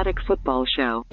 Athletic Football Show.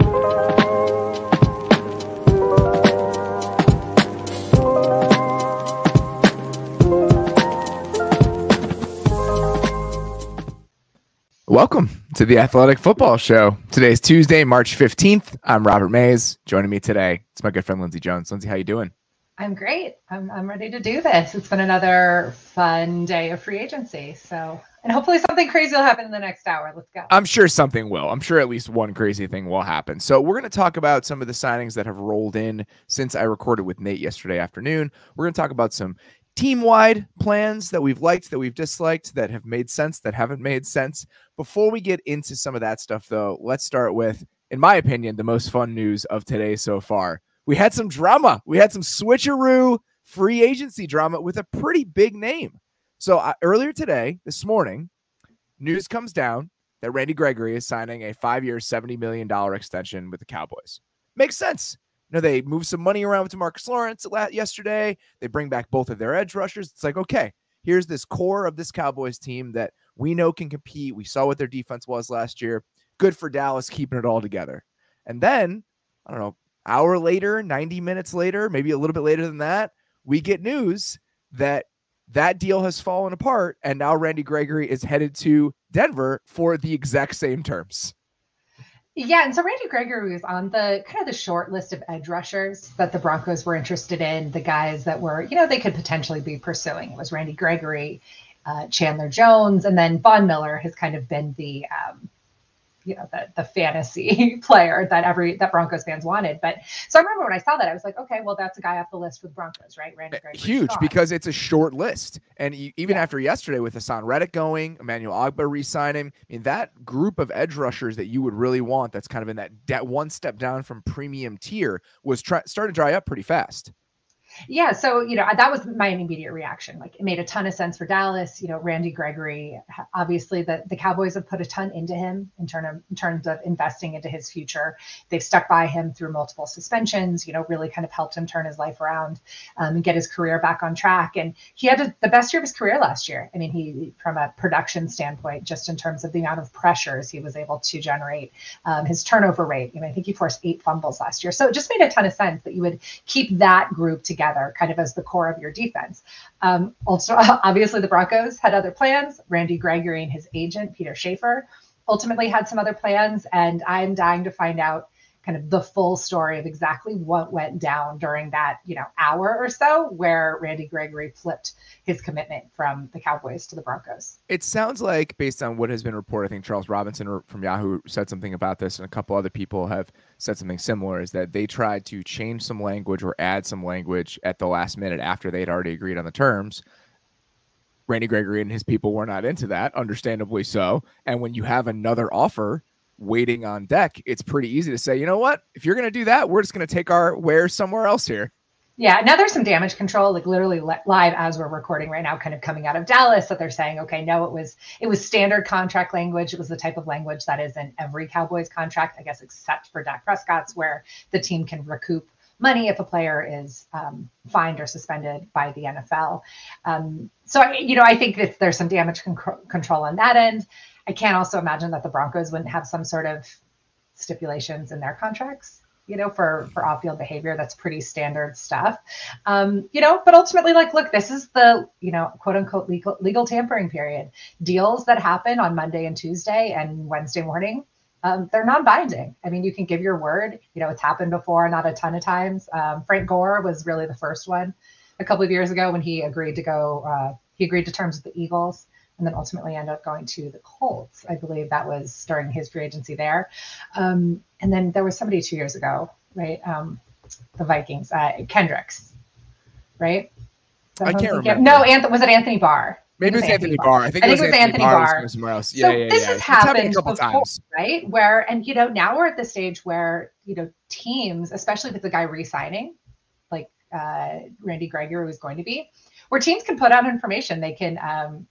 Welcome to the Athletic Football Show. Today is Tuesday, March 15th. I'm Robert Mays. Joining me today, it's my good friend Lindsay Jones. Lindsay, how you doing? I'm great. I'm, I'm ready to do this. It's been another fun day of free agency. So, and hopefully something crazy will happen in the next hour. Let's go. I'm sure something will. I'm sure at least one crazy thing will happen. So, we're going to talk about some of the signings that have rolled in since I recorded with Nate yesterday afternoon. We're going to talk about some team wide plans that we've liked, that we've disliked, that have made sense, that haven't made sense. Before we get into some of that stuff, though, let's start with, in my opinion, the most fun news of today so far. We had some drama. We had some switcheroo free agency drama with a pretty big name. So uh, earlier today, this morning, news comes down that Randy Gregory is signing a five year, $70 million extension with the Cowboys. Makes sense. You know, they moved some money around with Marcus Lawrence yesterday. They bring back both of their edge rushers. It's like, okay, here's this core of this Cowboys team that we know can compete. We saw what their defense was last year. Good for Dallas keeping it all together. And then, I don't know, hour later, 90 minutes later, maybe a little bit later than that, we get news that that deal has fallen apart and now Randy Gregory is headed to Denver for the exact same terms. Yeah, and so Randy Gregory was on the kind of the short list of edge rushers that the Broncos were interested in, the guys that were, you know, they could potentially be pursuing. It was Randy Gregory, uh, Chandler Jones, and then Von Miller has kind of been the um, you know the the fantasy player that every that Broncos fans wanted. But so I remember when I saw that, I was like, okay, well that's a guy off the list with Broncos, right? Randy eh, Gregory. Huge because it's a short list, and even yeah. after yesterday with Haason Reddick going, Emmanuel Ogbah re-signing, I mean that group of edge rushers that you would really want, that's kind of in that, that one step down from premium tier, was try, starting to dry up pretty fast. Yeah, so you know that was my immediate reaction. Like it made a ton of sense for Dallas. You know, Randy Gregory. Obviously, the the Cowboys have put a ton into him in terms of in terms of investing into his future. They've stuck by him through multiple suspensions. You know, really kind of helped him turn his life around um, and get his career back on track. And he had a, the best year of his career last year. I mean, he from a production standpoint, just in terms of the amount of pressures he was able to generate, um, his turnover rate. You know, I think he forced eight fumbles last year. So it just made a ton of sense that you would keep that group together together kind of as the core of your defense. Um, also, obviously, the Broncos had other plans. Randy Gregory and his agent, Peter Schaffer, ultimately had some other plans. And I'm dying to find out kind of the full story of exactly what went down during that you know hour or so where Randy Gregory flipped his commitment from the Cowboys to the Broncos. It sounds like based on what has been reported, I think Charles Robinson from Yahoo said something about this, and a couple other people have said something similar. Is that they tried to change some language or add some language at the last minute after they'd already agreed on the terms. Randy Gregory and his people were not into that, understandably so. And when you have another offer waiting on deck, it's pretty easy to say, you know what? If you're going to do that, we're just going to take our wares somewhere else here. Yeah, now there's some damage control, like literally live as we're recording right now, kind of coming out of Dallas. That they're saying, okay, no, it was it was standard contract language. It was the type of language that is in every Cowboys contract, I guess, except for Dak Prescott's, where the team can recoup money if a player is um, fined or suspended by the NFL. Um, so, you know, I think that there's some damage con- control on that end. I can't also imagine that the Broncos wouldn't have some sort of stipulations in their contracts you know, for for off-field behavior. That's pretty standard stuff. Um, you know, but ultimately, like, look, this is the you know, quote unquote legal legal tampering period. Deals that happen on Monday and Tuesday and Wednesday morning, um, they're non-binding. I mean, you can give your word. You know, it's happened before, not a ton of times. Um, Frank Gore was really the first one a couple of years ago when he agreed to go. Uh, he agreed to terms with the Eagles and then ultimately ended up going to the Colts. I believe that was during his free agency there. Um, and then there was somebody two years ago, right? Um, the Vikings, uh, Kendricks, right? I can't remember. No, Anth- was it Anthony Barr? Maybe it was Anthony Barr. I think, I think it was, Anthony, Anthony Barr. Barr. Somewhere else. Yeah, so yeah, this yeah. has happened, before, times. right? Where and you know now we're at the stage where you know teams, especially if it's a guy re-signing, like uh, Randy Gregory was going to be, where teams can put out information. They can um,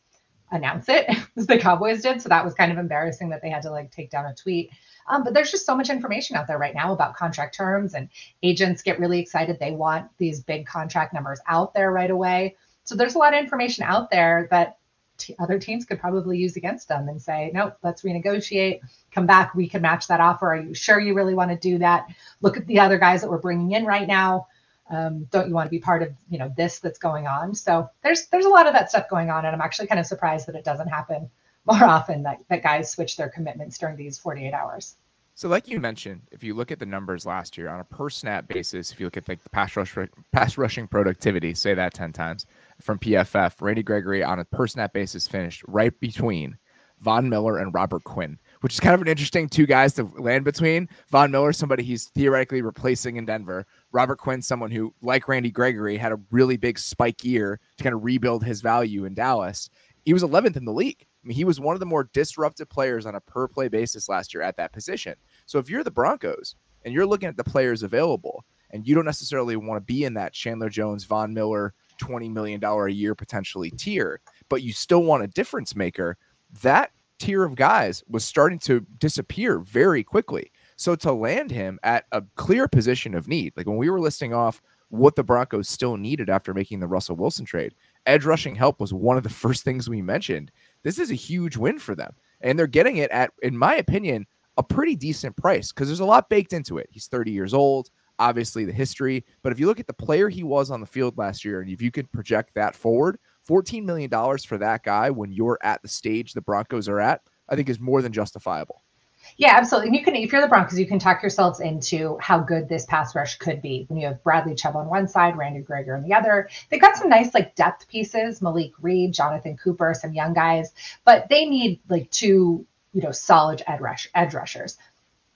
announce it as the Cowboys did. So that was kind of embarrassing that they had to like take down a tweet. Um, but there's just so much information out there right now about contract terms, and agents get really excited. They want these big contract numbers out there right away. So there's a lot of information out there that t- other teams could probably use against them and say, nope, let's renegotiate, come back, we can match that offer. Are you sure you really want to do that? Look at the other guys that we're bringing in right now. Um, don't you want to be part of you know this that's going on? So there's there's a lot of that stuff going on, and I'm actually kind of surprised that it doesn't happen more often that, that guys switch their commitments during these 48 hours. So, like you mentioned, if you look at the numbers last year on a per snap basis, if you look at like the pass rush pass rushing productivity, say that ten times from PFF, Randy Gregory on a per snap basis finished right between Von Miller and Robert Quinn, which is kind of an interesting two guys to land between. Von Miller, somebody he's theoretically replacing in Denver. Robert Quinn, someone who, like Randy Gregory, had a really big spike year to kind of rebuild his value in Dallas. He was 11th in the league I mean, he was one of the more disruptive players on a per play basis last year at that position. So if you're the Broncos and you're looking at the players available and you don't necessarily want to be in that Chandler Jones, Von Miller, $20 million a year potentially tier, but you still want a difference maker, that tier of guys was starting to disappear very quickly. So to land him at a clear position of need, like when we were listing off what the Broncos still needed after making the Russell Wilson trade, edge rushing help was one of the first things we mentioned. This is a huge win for them. And they're getting it at, in my opinion, a pretty decent price because there's a lot baked into it. He's 30 years old, obviously the history. But if you look at the player he was on the field last year, and if you could project that forward, $14 million for that guy when you're at the stage the Broncos are at, I think is more than justifiable. Yeah, absolutely. And you can, if you're the Broncos, you can talk yourselves into how good this pass rush could be when you have Bradley Chubb on one side, Randy Gregory on the other. They've got some nice like depth pieces, Malik Reed, Jonathan Cooper, some young guys, but they need like two, you know, solid edge rush edge rushers.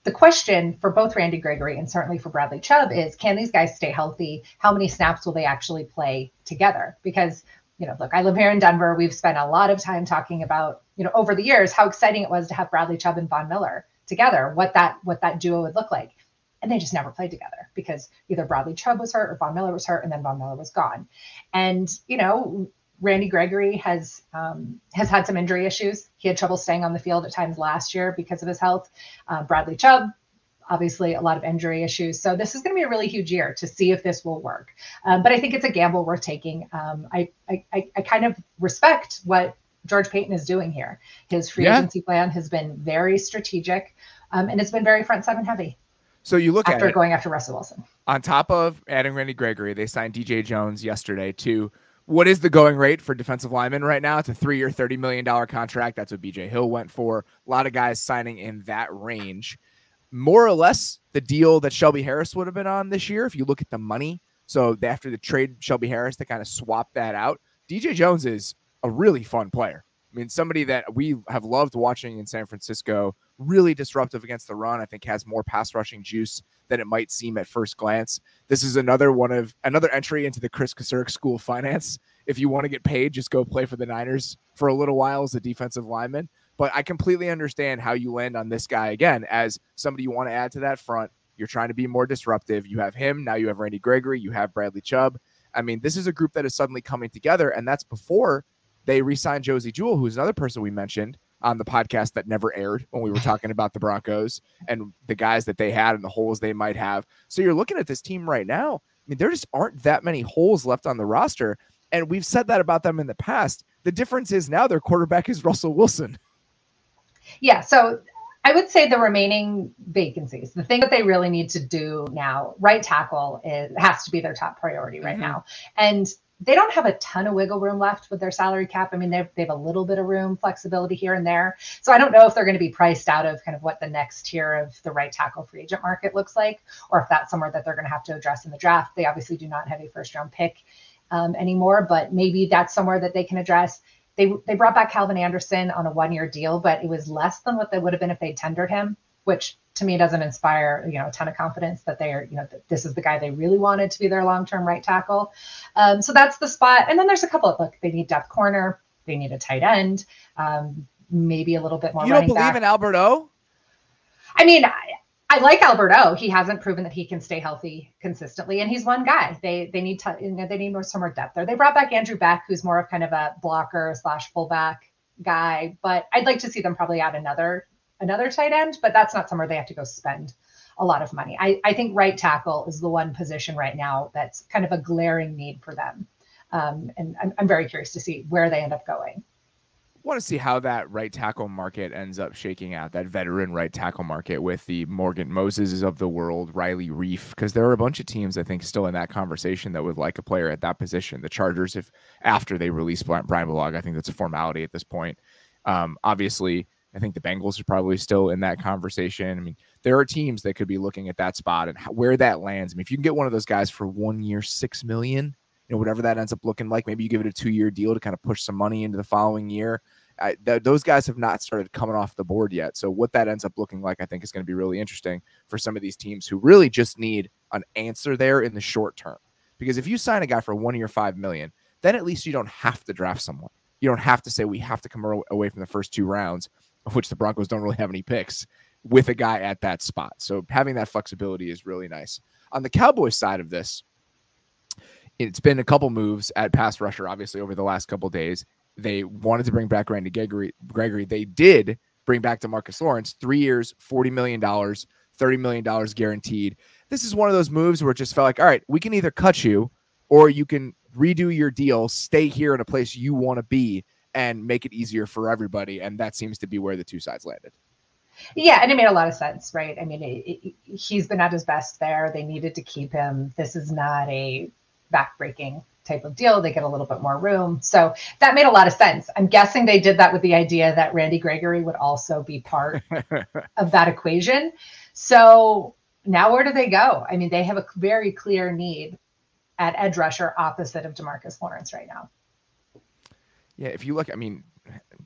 The question for both Randy Gregory and certainly for Bradley Chubb is can these guys stay healthy? How many snaps will they actually play together? Because you know, look, I live here in Denver. We've spent a lot of time talking about, you know, over the years how exciting it was to have Bradley Chubb and Von Miller together, what that what that duo would look like. And they just never played together because either Bradley Chubb was hurt or Von Miller was hurt, and then Von Miller was gone. And you know, Randy Gregory has um, has had some injury issues. He had trouble staying on the field at times last year because of his health. Uh, Bradley Chubb obviously a lot of injury issues. So this is going to be a really huge year to see if this will work. Um, but I think it's a gamble worth taking. Um, I, I, I kind of respect what George Paton is doing here. His free yeah. agency plan has been very strategic, um, and it's been very front seven heavy. So you look after at going after Russell Wilson. On top of adding Randy Gregory, they signed DJ Jones yesterday to what is the going rate for defensive linemen right now? It's a three-year, $30 million contract. That's what BJ Hill went for. A lot of guys signing in that range more or less the deal that Shelby Harris would have been on this year if you look at the money. So after the trade Shelby Harris to kind of swap that out, DJ Jones is a really fun player. I mean, somebody that we have loved watching in San Francisco, really disruptive against the run. I think has more pass rushing juice than it might seem at first glance. This is another one of another entry into the Kris Kocurek School of Finance. If you want to get paid, just go play for the Niners for a little while as a defensive lineman. But I completely understand how you land on this guy again as somebody you want to add to that front. You're trying to be more disruptive. You have him. Now you have Randy Gregory. You have Bradley Chubb. I mean, this is a group that is suddenly coming together. And that's before they re signed Josey Jewell, who's another person we mentioned on the podcast that never aired when we were talking about the Broncos and the guys that they had and the holes they might have. So you're looking at this team right now. I mean, there just aren't that many holes left on the roster. And we've said that about them in the past. The difference is now their quarterback is Russell Wilson. Yeah. So I would say the remaining vacancies, the thing that they really need to do now, right tackle is has to be their top priority right mm-hmm. now. And they don't have a ton of wiggle room left with their salary cap. I mean, they they have a little bit of room, flexibility here and there. So I don't know if they're going to be priced out of kind of what the next tier of the right tackle free agent market looks like, or if that's somewhere that they're going to have to address in the draft. They obviously do not have a first round pick um, anymore, but maybe that's somewhere that they can address. They they brought back Calvin Anderson on a one year deal, but it was less than what they would have been if they tendered him, which to me doesn't inspire you know a ton of confidence that they are you know this is the guy they really wanted to be their long term right tackle. Um, so that's the spot. And then there's a couple of look they need depth corner, they need a tight end, um, maybe a little bit more. You don't believe back. in Albert O? I mean, I, I like Albert O. He hasn't proven that he can stay healthy consistently, and he's one guy. They they need to you know, they need more some more depth there. They brought back Andrew Beck, who's more of kind of a blocker slash fullback guy, but I'd like to see them probably add another another tight end, but that's not somewhere they have to go spend a lot of money. I, I think right tackle is the one position right now that's kind of a glaring need for them, um, and I'm, I'm very curious to see where they end up going. Want to see how that right tackle market ends up shaking out, that veteran right tackle market with the Morgan Moses of the world, Riley Reiff, because there are a bunch of teams I think still in that conversation that would like a player at that position. The Chargers, if after they release Bryan Bulaga, I think that's a formality at this point. Um, obviously, I think the Bengals are probably still in that conversation. I mean, there are teams that could be looking at that spot and how, where that lands. I mean, if you can get one of those guys for one year, six million, you know, whatever that ends up looking like. Maybe you give it a two year deal to kind of push some money into the following year. I, th- those guys have not started coming off the board yet. So what that ends up looking like, I think, is going to be really interesting for some of these teams who really just need an answer there in the short term. Because if you sign a guy for one year, five million, then at least you don't have to draft someone. You don't have to say we have to come away from the first two rounds, of which the Broncos don't really have any picks, with a guy at that spot. So having that flexibility is really nice. On the Cowboys side of this, it's been a couple moves at pass rusher, obviously, over the last couple days. They wanted to bring back Randy Gregory. Gregory. They did bring back DeMarcus Lawrence, three years, $40 million, $30 million guaranteed. This is one of those moves where it just felt like, all right, we can either cut you or you can redo your deal, stay here in a place you want to be, and make it easier for everybody. And that seems to be where the two sides landed. Yeah, and it made a lot of sense, right? I mean, it, it, he's been at his best there. They needed to keep him. This is not a backbreaking type of deal. They get a little bit more room. So that made a lot of sense. I'm guessing they did that with the idea that Randy Gregory would also be part of that equation. So now where do they go? I mean, they have a very clear need at edge rusher opposite of Demarcus Lawrence right now. Yeah, if you look, I mean,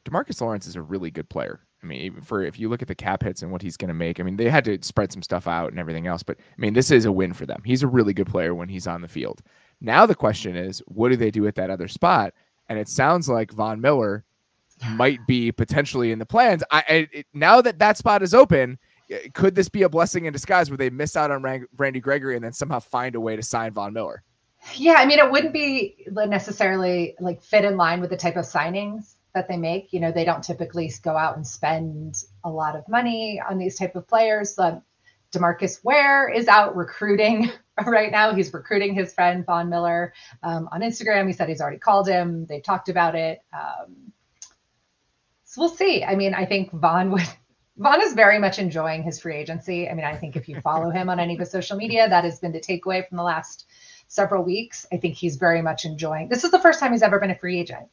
Demarcus Lawrence is a really good player. I mean, for if you look at the cap hits and what he's going to make, I mean, they had to spread some stuff out and everything else, but I mean, this is a win for them. He's a really good player when he's on the field. Now the question is, what do they do at that other spot? And it sounds like Von Miller might be potentially in the plans. I, I it, now that that spot is open, could this be a blessing in disguise where they miss out on Randy Gregory and then somehow find a way to sign Von Miller? Yeah, I mean, it wouldn't be necessarily like fit in line with the type of signings that they make. You know, they don't typically go out and spend a lot of money on these type of players. Um, Demarcus Ware is out recruiting right now. He's recruiting his friend Von Miller um, on Instagram. He said he's already called him. They've talked about it. Um, so we'll see. I mean, I think Von would. Von is very much enjoying his free agency. I mean, I think if you follow him on any of his social media, that has been the takeaway from the last several weeks. I think he's very much enjoying. This is the first time he's ever been a free agent,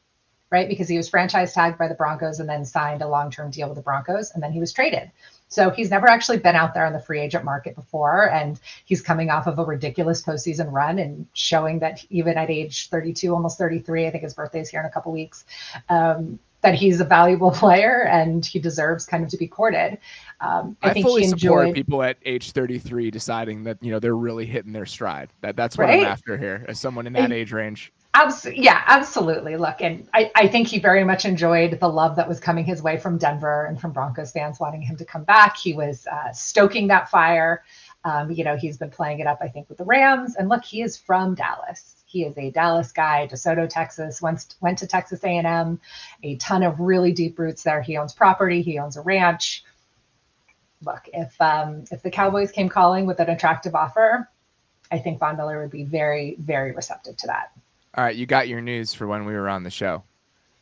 right? Because he was franchise tagged by the Broncos and then signed a long-term deal with the Broncos, and then he was traded. So he's never actually been out there on the free agent market before. And he's coming off of a ridiculous postseason run and showing that even at age 32, almost 33, I think his birthday is here in a couple weeks, um, that he's a valuable player and he deserves kind of to be courted. Um, I, I, think fully support people at age 33 deciding that you know they're really hitting their stride. That that's what right? I'm after here as someone in that and, age range. Yeah, absolutely. Look, and I, I think he very much enjoyed the love that was coming his way from Denver and from Broncos fans wanting him to come back. He was uh, stoking that fire. Um, you know, he's been playing it up, I think, with the Rams. And look, he is from Dallas. He is a Dallas guy, DeSoto, Texas. Went went to Texas A&M. A ton of really deep roots there. He owns property. He owns a ranch. Look, if um, if the Cowboys came calling with an attractive offer, I think Von Miller would be very, very receptive to that. All right, you got your news for when we were on the show.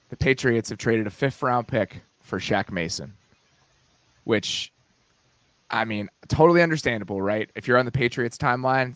The Patriots have traded a fifth round pick for Shaq Mason, which, I mean, totally understandable, right? If you're on the Patriots timeline,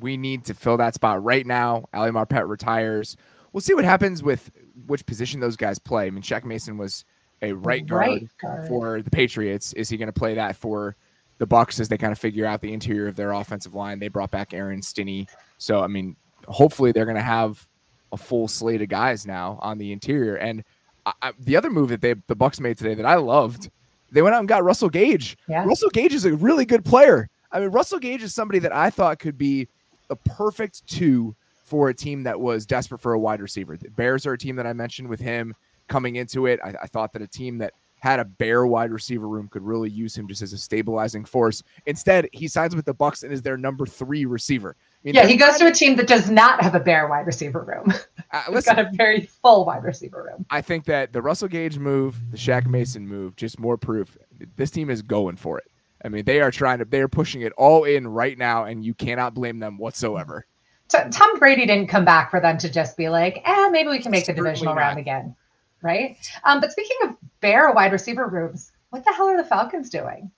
we need to fill that spot right now. Ali Marpet retires. We'll see what happens with which position those guys play. I mean, Shaq Mason was a right guard, right guard. for the Patriots. Is he going to play that for the Bucks as they kind of figure out the interior of their offensive line? They brought back Aaron Stinnie, so I mean, hopefully they're going to have a full slate of guys now on the interior. And I, I, the other move that they the Bucks made today that I loved, they went out and got Russell Gage. Yeah. Russell Gage is a really good player. I mean, Russell Gage is somebody that I thought could be the perfect two for a team that was desperate for a wide receiver. The Bears are a team that I mentioned with him coming into it. I, I thought that a team that had a bare wide receiver room could really use him just as a stabilizing force. Instead, he signs with the Bucks and is their number three receiver mean, yeah, he goes to a team that does not have a bare wide receiver room. Uh, listen, got a very full wide receiver room. I think that the Russell Gage move, the Shaq Mason move, just more proof. This team is going for it. I mean, they are trying to, they are pushing it all in right now, and you cannot blame them whatsoever. Tom Brady didn't come back for them to just be like, eh, maybe we can make the divisional round again right? Um, but speaking of bare wide receiver rooms, what the hell are the Falcons doing?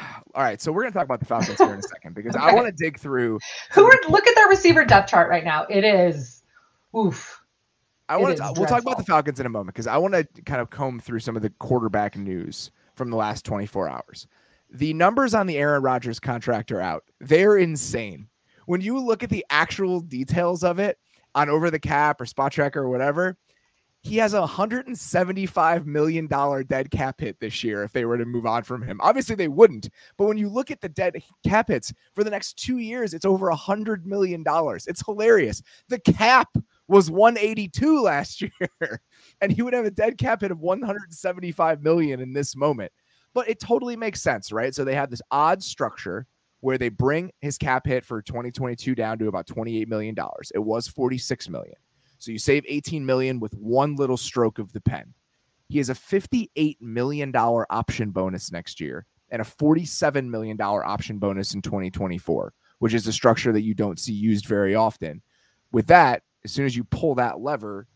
All right, so we're gonna talk about the Falcons here in a second because okay. I want to dig through. Who are look at their receiver depth chart right now? It is, oof. I want to. We'll talk about the Falcons in a moment because I want to kind of comb through some of the quarterback news from the last 24 hours. The numbers on the Aaron Rodgers contract are out. They're insane. When you look at the actual details of it on over the cap or Spotrac or whatever, he has a $175 million dead cap hit this year if they were to move on from him. Obviously, they wouldn't. But when you look at the dead cap hits for the next two years, it's over a $100 million. It's hilarious. The cap was 182 last year, and he would have a dead cap hit of 175 million in this moment. But it totally makes sense, right? So they have this odd structure where they bring his cap hit for 2022 down to about 28 million dollars. It was 46 million. So you save 18 million with one little stroke of the pen. He has a 58 million dollar option bonus next year and a 47 million dollar option bonus in 2024, which is a structure that you don't see used very often. With that, as soon as you pull that lever,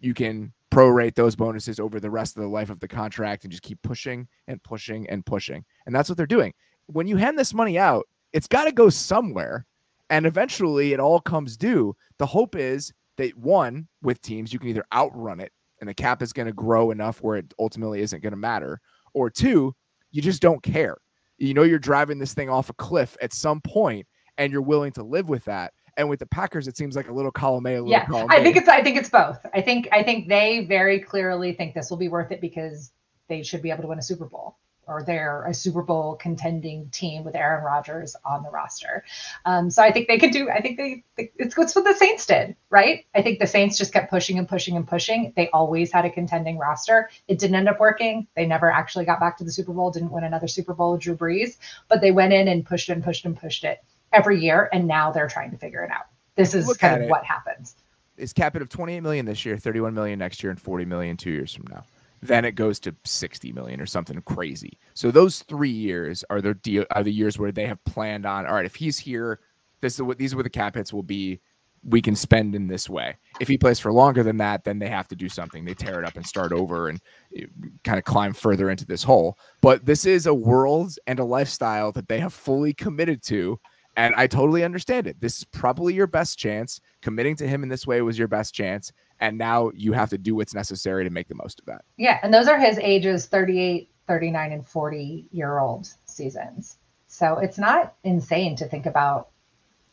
you can prorate those bonuses over the rest of the life of the contract and just keep pushing and pushing and pushing. And that's what they're doing. When you hand this money out, it's got to go somewhere. And eventually it all comes due. The hope is that one with teams you can either outrun it and the cap is going to grow enough where it ultimately isn't going to matter or two you just don't care. You know you're driving this thing off a cliff at some point and you're willing to live with that. And with the packers it seems like a little column a, a little yeah column i think it's i think it's both. I think i think they very clearly think this will be worth it because they should be able to win a super bowl or they're a Super Bowl contending team with Aaron Rodgers on the roster. Um, so I think they could do. I think they, they it's, it's what the Saints did, right? I think the Saints just kept pushing and pushing and pushing. They always had a contending roster. It didn't end up working. They never actually got back to the Super Bowl. Didn't win another Super Bowl with Drew Brees, but they went in and pushed and pushed and pushed it every year, and now they're trying to figure it out. This is Look kind of it. what happens. Is cap it of 28 million this year, 31 million next year, and 40 million two years from now then it goes to 60 million or something crazy. So those three years are the deal are the years where they have planned on. All right, if he's here, this is what these are what the cap hits will be. We can spend in this way. If he plays for longer than that, then they have to do something. They tear it up and start over and eh, kind of climb further into this hole. But this is a world and a lifestyle that they have fully committed to. And I totally understand it. This is probably your best chance. Committing to him in this way was your best chance and now you have to do what's necessary to make the most of that. Yeah, and those are his ages 38, 39 and 40 year old seasons. So it's not insane to think about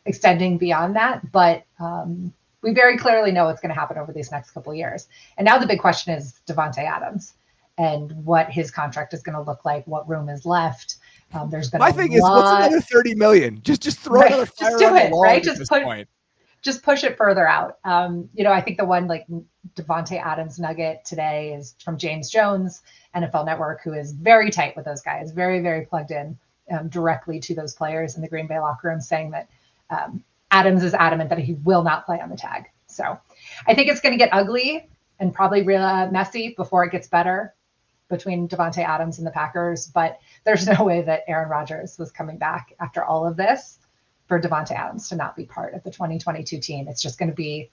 extending beyond that, but um, we very clearly know what's going to happen over these next couple of years. And now the big question is Davante Adams and what his contract is going to look like, what room is left. Um, there's been my thing lot... is what's another 30 million? Just just throw right. another fire just do it, right? Just put, point just push it further out. Um, you know, I think the one like Davante Adams nugget today is from James Jones, NFL Network, who is very tight with those guys, very very plugged in um, directly to those players in the Green Bay locker room, saying that um, Adams is adamant that he will not play on the tag. So I think it's going to get ugly and probably real uh, messy before it gets better between Davante Adams and the Packers. But there's no way that Aaron Rodgers was coming back after all of this for Davante Adams to not be part of the 2022 team. It's just going to be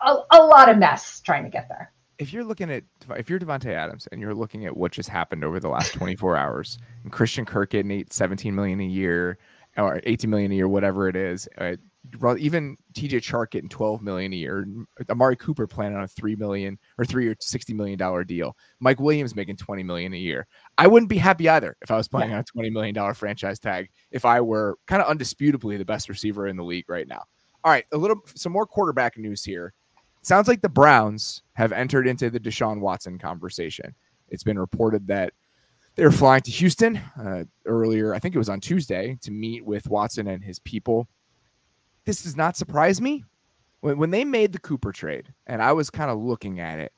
a, a lot of mess trying to get there. If you're looking at if you're Davante Adams and you're looking at what just happened over the last 24 hours, and Christian Kirk getting eight, 17 million a year or 18 million a year, whatever it is, uh, uh, even DJ Chark getting 12 million a year, Amari Cooper planning on a three million or three or 60 million dollar deal, Mike Williams making 20 million a year. I wouldn't be happy either if I was playing yeah. on a 20 million dollar franchise tag if I were kind of undisputably the best receiver in the league right now. All right, a little some more quarterback news here. sounds like the Browns have entered into the Deshaun Watson conversation. It's been reported that they were flying to Houston uh, earlier, I think it was on Tuesday, to meet with Watson and his people this does not surprise me. When, when they made the Cooper trade, and I was kind of looking at it,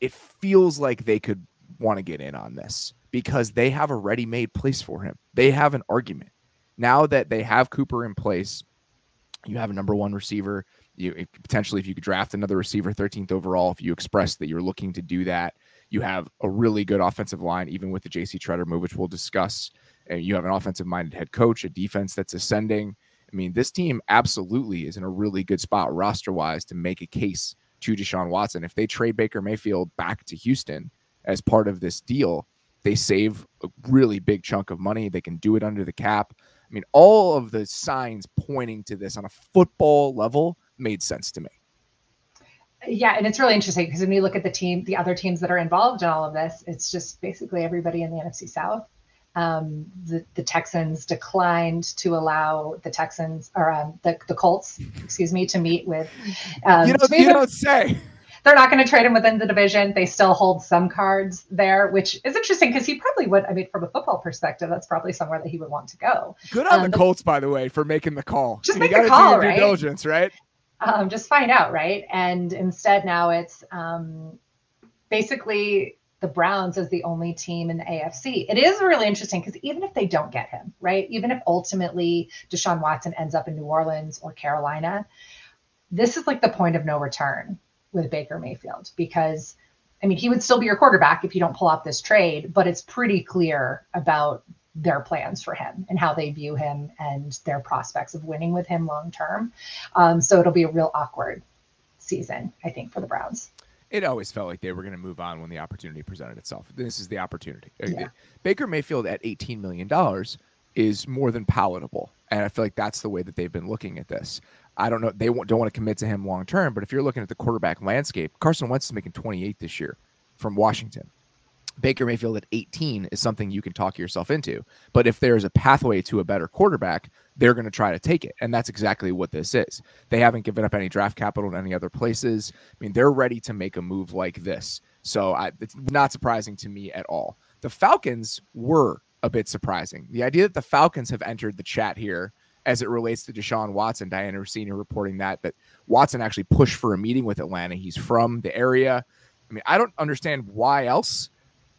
it feels like they could want to get in on this because they have a ready made place for him. They have an argument. Now that they have Cooper in place, you have a number one receiver. You potentially, if you could draft another receiver 13th overall, if you express that you're looking to do that, you have a really good offensive line, even with the JC Tretter move, which we'll discuss. And you have an offensive minded head coach, a defense that's ascending. I mean, this team absolutely is in a really good spot roster wise to make a case to Deshaun Watson. If they trade Baker Mayfield back to Houston as part of this deal, they save a really big chunk of money. They can do it under the cap. I mean, all of the signs pointing to this on a football level made sense to me. Yeah, and it's really interesting because when you look at the team, the other teams that are involved in all of this, it's just basically everybody in the NFC South. Um, the, the Texans declined to allow the Texans or um, the, the Colts, excuse me, to meet with. Um, you don't, you don't say. They're not going to trade him within the division. They still hold some cards there, which is interesting because he probably would. I mean, from a football perspective, that's probably somewhere that he would want to go. Good on um, the Colts, by the way, for making the call. Just you make a call, right? diligence, right? Um, just find out, right? And instead, now it's um, basically the Browns as the only team in the AFC. It is really interesting because even if they don't get him, right? Even if ultimately Deshaun Watson ends up in New Orleans or Carolina, this is like the point of no return with Baker Mayfield because I mean, he would still be your quarterback if you don't pull off this trade, but it's pretty clear about their plans for him and how they view him and their prospects of winning with him long term. Um, so it'll be a real awkward season, I think, for the Browns. It always felt like they were going to move on when the opportunity presented itself. This is the opportunity. Yeah. Baker Mayfield at $18 million is more than palatable. And I feel like that's the way that they've been looking at this. I don't know. They don't want to commit to him long term, but if you're looking at the quarterback landscape, Carson Wentz is making 28 this year from Washington. Baker Mayfield at 18 is something you can talk yourself into. But if there's a pathway to a better quarterback, they're going to try to take it. And that's exactly what this is. They haven't given up any draft capital in any other places. I mean, they're ready to make a move like this. So I, it's not surprising to me at all. The Falcons were a bit surprising. The idea that the Falcons have entered the chat here as it relates to Deshaun Watson, Dianna Russini reporting that that Watson actually pushed for a meeting with Atlanta. He's from the area. I mean, I don't understand why else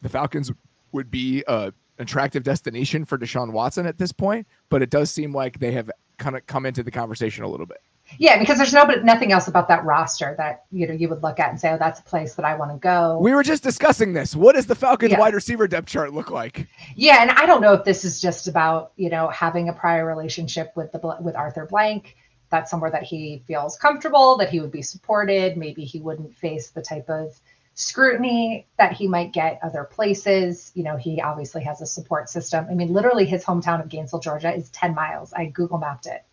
the Falcons would be a attractive destination for Deshaun Watson at this point, but it does seem like they have kind of come into the conversation a little bit. Yeah, because there's no but nothing else about that roster that you know you would look at and say, "Oh, that's a place that I want to go." We were just discussing this. What does the Falcons yeah. wide receiver depth chart look like? Yeah, and I don't know if this is just about you know having a prior relationship with the with Arthur Blank. That's somewhere that he feels comfortable, that he would be supported. Maybe he wouldn't face the type of scrutiny that he might get other places. You know, he obviously has a support system. I mean, literally, his hometown of Gainesville, Georgia is 10 miles. I Google mapped it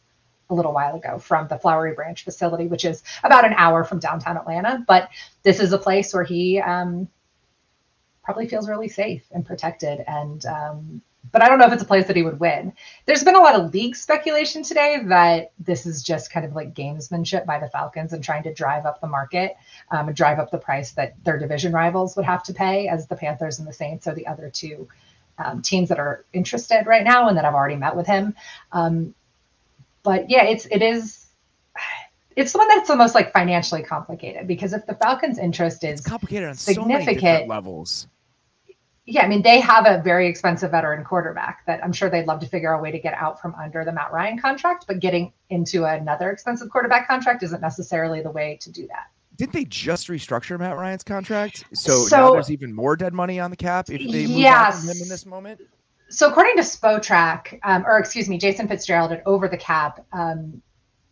a little while ago from the Flowery Branch facility, which is about an hour from downtown Atlanta. But this is a place where he um, probably feels really safe and protected. And, um, but I don't know if it's a place that he would win. There's been a lot of league speculation today that this is just kind of like gamesmanship by the Falcons and trying to drive up the market um, and drive up the price that their division rivals would have to pay, as the Panthers and the Saints are the other two um, teams that are interested right now and that I've already met with him. Um, but yeah, it's it is it's the one that's the most like financially complicated because if the Falcons' interest is it's complicated on significant so levels. Yeah, I mean they have a very expensive veteran quarterback that I'm sure they'd love to figure a way to get out from under the Matt Ryan contract, but getting into another expensive quarterback contract isn't necessarily the way to do that. Didn't they just restructure Matt Ryan's contract? So, so now there's even more dead money on the cap if they move yes. on him in this moment so according to Spotrac, um, or excuse me, Jason Fitzgerald at Over the Cap, um,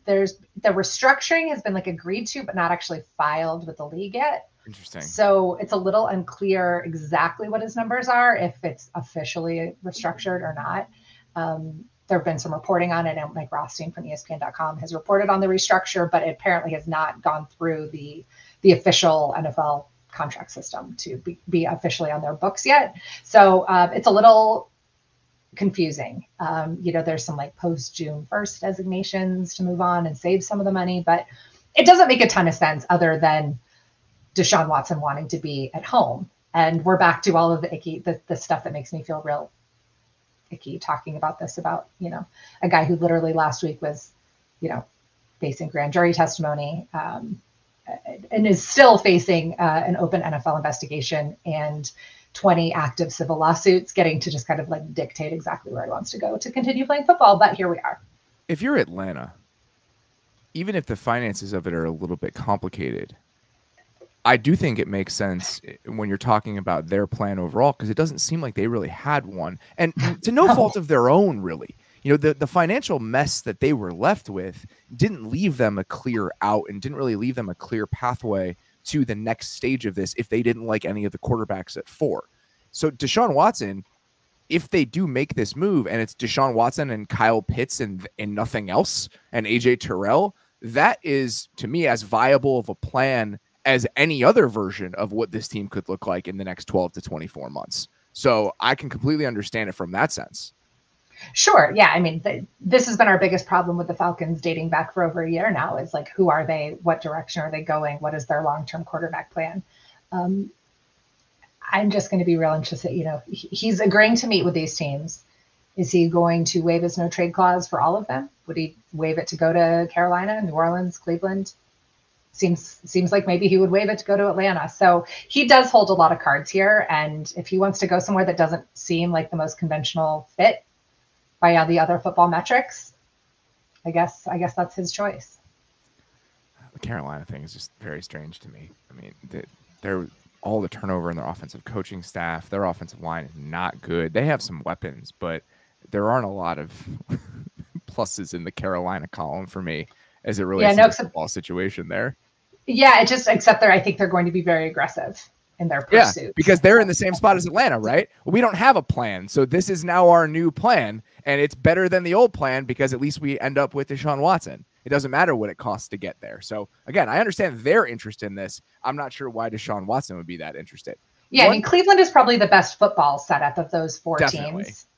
there's the restructuring has been like agreed to, but not actually filed with the league yet. Interesting. So it's a little unclear exactly what his numbers are, if it's officially restructured or not. Um, there have been some reporting on it, and Mike Rothstein from ESPN.com has reported on the restructure, but it apparently has not gone through the the official NFL contract system to be, be officially on their books yet. So uh, it's a little confusing. Um, you know, there's some like post June 1st designations to move on and save some of the money, but it doesn't make a ton of sense other than Deshaun Watson wanting to be at home. And we're back to all of the icky, the, the stuff that makes me feel real icky talking about this about, you know, a guy who literally last week was, you know, facing grand jury testimony um, and is still facing uh, an open NFL investigation and 20 active civil lawsuits, getting to just kind of like dictate exactly where he wants to go to continue playing football. But here we are. If you're Atlanta, even if the finances of it are a little bit complicated, I do think it makes sense eh, when you're talking about their plan overall because it doesn't seem like they really had one, and to no fault of their own, really. you know, the, the financial mess that they were left with didn't leave them a clear out and didn't really leave them a clear pathway to the next stage of this if they didn't like any of the quarterbacks at four. So Deshaun Watson, if they do make this move and it's Deshaun Watson and Kyle Pitts and and nothing else and AJ Terrell, that is to me as viable of a plan as any other version of what this team could look like in the next 12 to 24 months. So I can completely understand it from that sense. Sure. Yeah. I mean, the, this has been our biggest problem with the Falcons dating back for over a year now is like, who are they? What direction are they going? What is their long term quarterback plan? Um, I'm just going to be real interested. You know, he's agreeing to meet with these teams. Is he going to waive his no trade clause for all of them? Would he waive it to go to Carolina, New Orleans, Cleveland? Seems seems like maybe he would waive it to go to Atlanta. So he does hold a lot of cards here, and if he wants to go somewhere that doesn't seem like the most conventional fit, by all the other football metrics, I guess I guess that's his choice. The Carolina thing is just very strange to me. I mean, they're all the turnover in their offensive coaching staff. Their offensive line is not good. They have some weapons, but there aren't a lot of pluses in the Carolina column for me as it relates yeah, no, to the football situation there. Yeah, it just except they're I think they're going to be very aggressive in their pursuit. Yeah, because they're in the same spot as Atlanta, right? We don't have a plan. So this is now our new plan. And it's better than the old plan because at least we end up with Deshaun Watson. It doesn't matter what it costs to get there. So again, I understand their interest in this. I'm not sure why Deshaun Watson would be that interested. Yeah, One, I mean Cleveland is probably the best football setup of those four definitely, teams.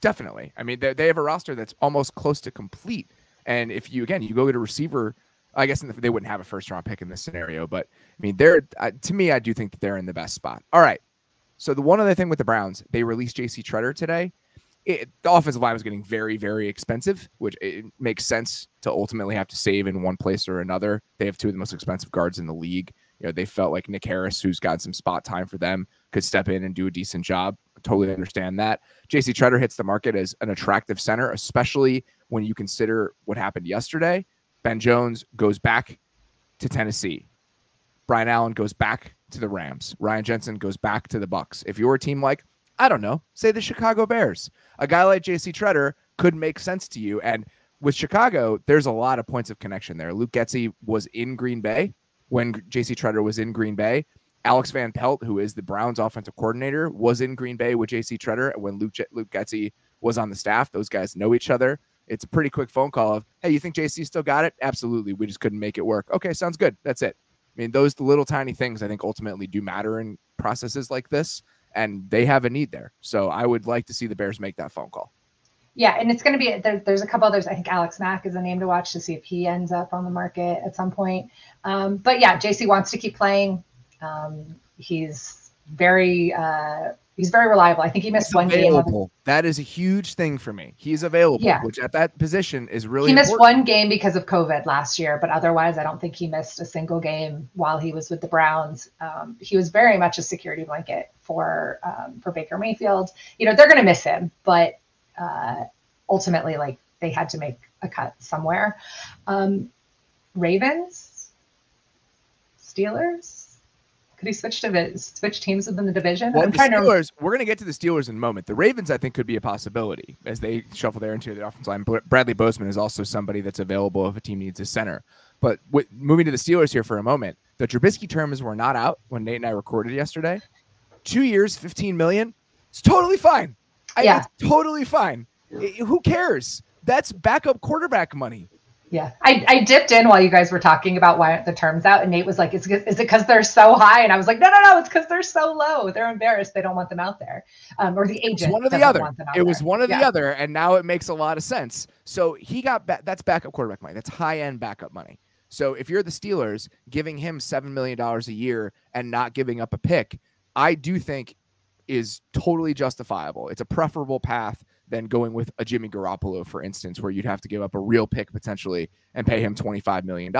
Definitely. I mean, they, they have a roster that's almost close to complete. And if you again, you go to receiver, I guess they wouldn't have a first round pick in this scenario, but I mean, they're uh, to me, I do think that they're in the best spot. All right. So the one other thing with the Browns, they released J.C. Tretter today it, the offensive line was getting very, very expensive, which it makes sense to ultimately have to save in one place or another. They have two of the most expensive guards in the league. You know, they felt like Nick Harris, who's got some spot time for them, could step in and do a decent job. Totally understand that. JC Tretter hits the market as an attractive center, especially when you consider what happened yesterday. Ben Jones goes back to Tennessee. Brian Allen goes back to the Rams. Ryan Jensen goes back to the Bucks. If you're a team like I don't know, say the Chicago Bears. A guy like JC Tretter could make sense to you. And with Chicago, there's a lot of points of connection there. Luke Getsy was in Green Bay when JC Tretter was in Green Bay. Alex Van Pelt, who is the Browns offensive coordinator, was in Green Bay with JC Tretter when Luke, Luke Getsy was on the staff. Those guys know each other. It's a pretty quick phone call of, hey, you think JC still got it? Absolutely. We just couldn't make it work. Okay, sounds good. That's it. I mean, those little tiny things I think ultimately do matter in processes like this and they have a need there. So I would like to see the Bears make that phone call. Yeah, and it's going to be there, there's a couple others. I think Alex Mack is a name to watch to see if he ends up on the market at some point. Um, but yeah, JC wants to keep playing. Um, he's very uh, he's very reliable. I think he missed he's one available. game. That is a huge thing for me. He's available, yeah. which at that position is really. He missed important. one game because of COVID last year, but otherwise, I don't think he missed a single game while he was with the Browns. Um, he was very much a security blanket for um, for Baker Mayfield. You know, they're going to miss him, but uh, ultimately, like they had to make a cut somewhere. Um, Ravens, Steelers could he switch to switch teams within the division? Well, I'm the Steelers. To... We're going to get to the Steelers in a moment. The Ravens, I think, could be a possibility as they shuffle their interior the offensive line. Bradley Bozeman is also somebody that's available if a team needs a center. But with, moving to the Steelers here for a moment, the Trubisky terms were not out when Nate and I recorded yesterday. Two years, fifteen million. It's totally fine. Yeah, I, totally fine. It, who cares? That's backup quarterback money. Yeah, I, I dipped in while you guys were talking about why aren't the terms out, and Nate was like, "Is, is it because they're so high?" And I was like, "No, no, no, it's because they're so low. They're embarrassed. They don't want them out there, um, or the agent." one or the other. It was one or yeah. the other, and now it makes a lot of sense. So he got that's backup quarterback money. That's high end backup money. So if you're the Steelers, giving him seven million dollars a year and not giving up a pick, I do think is totally justifiable. It's a preferable path than going with a Jimmy Garoppolo, for instance, where you'd have to give up a real pick potentially and pay him $25 million.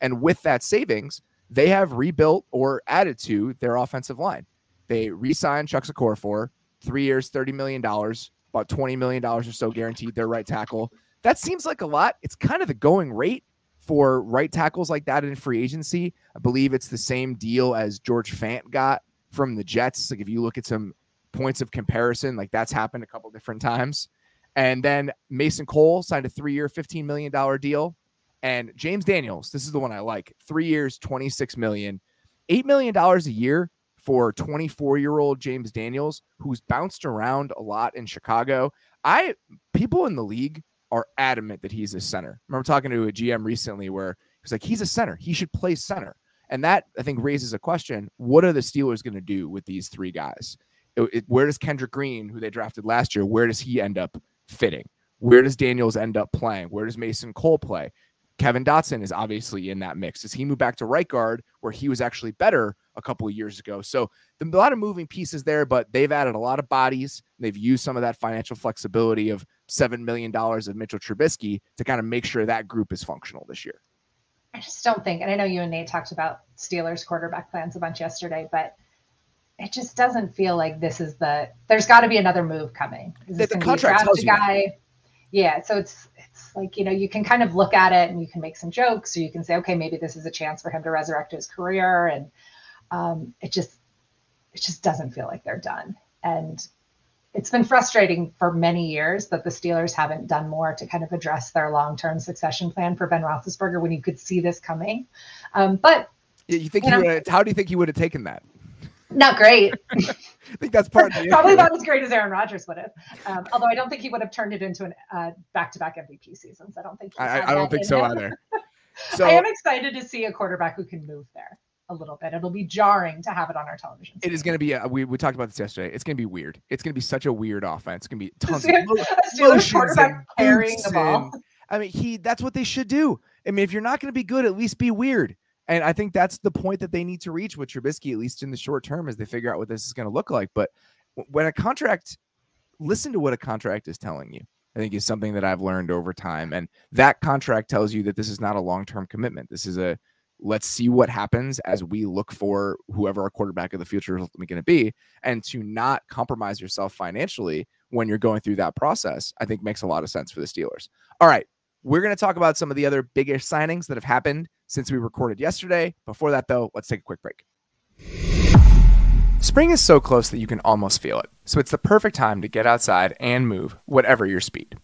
And with that savings, they have rebuilt or added to their offensive line. They re signed Chuck for three years, $30 million, about $20 million or so guaranteed their right tackle. That seems like a lot. It's kind of the going rate for right tackles like that in free agency. I believe it's the same deal as George Fant got from the Jets. Like if you look at some points of comparison. Like that's happened a couple different times. And then Mason Cole signed a three year, $15 million deal. And James Daniels, this is the one I like three years, 26 million, $8 million a year for 24 year old James Daniels, who's bounced around a lot in Chicago. I people in the league are adamant that he's a center. I remember talking to a GM recently where he was like, he's a center. He should play center. And that I think raises a question: What are the Steelers going to do with these three guys? It, where does Kendrick Green, who they drafted last year, where does he end up fitting? Where does Daniels end up playing? Where does Mason Cole play? Kevin Dotson is obviously in that mix. Does he move back to right guard where he was actually better a couple of years ago? So a lot of moving pieces there, but they've added a lot of bodies. They've used some of that financial flexibility of $7 million of Mitchell Trubisky to kind of make sure that group is functional this year. I just don't think, and I know you and Nate talked about Steelers quarterback plans a bunch yesterday, but it just doesn't feel like this is the. There's got to be another move coming. The, the contract tells you. Guy? Yeah, so it's it's like you know you can kind of look at it and you can make some jokes, or you can say, okay, maybe this is a chance for him to resurrect his career, and um, it just it just doesn't feel like they're done. And it's been frustrating for many years that the Steelers haven't done more to kind of address their long-term succession plan for Ben Roethlisberger when you could see this coming. Um, but yeah, you think you know, how do you think he would have taken that? Not great. I think that's part of the probably not as great as Aaron Rodgers would have. Um, although I don't think he would have turned it into an uh, back-to-back MVP seasons. I don't think. I, I don't think so him. either. So I am excited to see a quarterback who can move there a little bit. It'll be jarring to have it on our television. It is going to be. A, we we talked about this yesterday. It's going to be weird. It's going to be such a weird offense. It's going to be tons of mo- motions and carrying the ball. And, I mean, he. That's what they should do. I mean, if you're not going to be good, at least be weird. And I think that's the point that they need to reach with Trubisky, at least in the short term, as they figure out what this is going to look like. But when a contract, listen to what a contract is telling you. I think is something that I've learned over time. And that contract tells you that this is not a long term commitment. This is a let's see what happens as we look for whoever our quarterback of the future is ultimately going to be. And to not compromise yourself financially when you're going through that process, I think makes a lot of sense for the Steelers. All right. We're going to talk about some of the other biggest signings that have happened since we recorded yesterday. Before that, though, let's take a quick break. Spring is so close that you can almost feel it, so it's the perfect time to get outside and move, whatever your speed.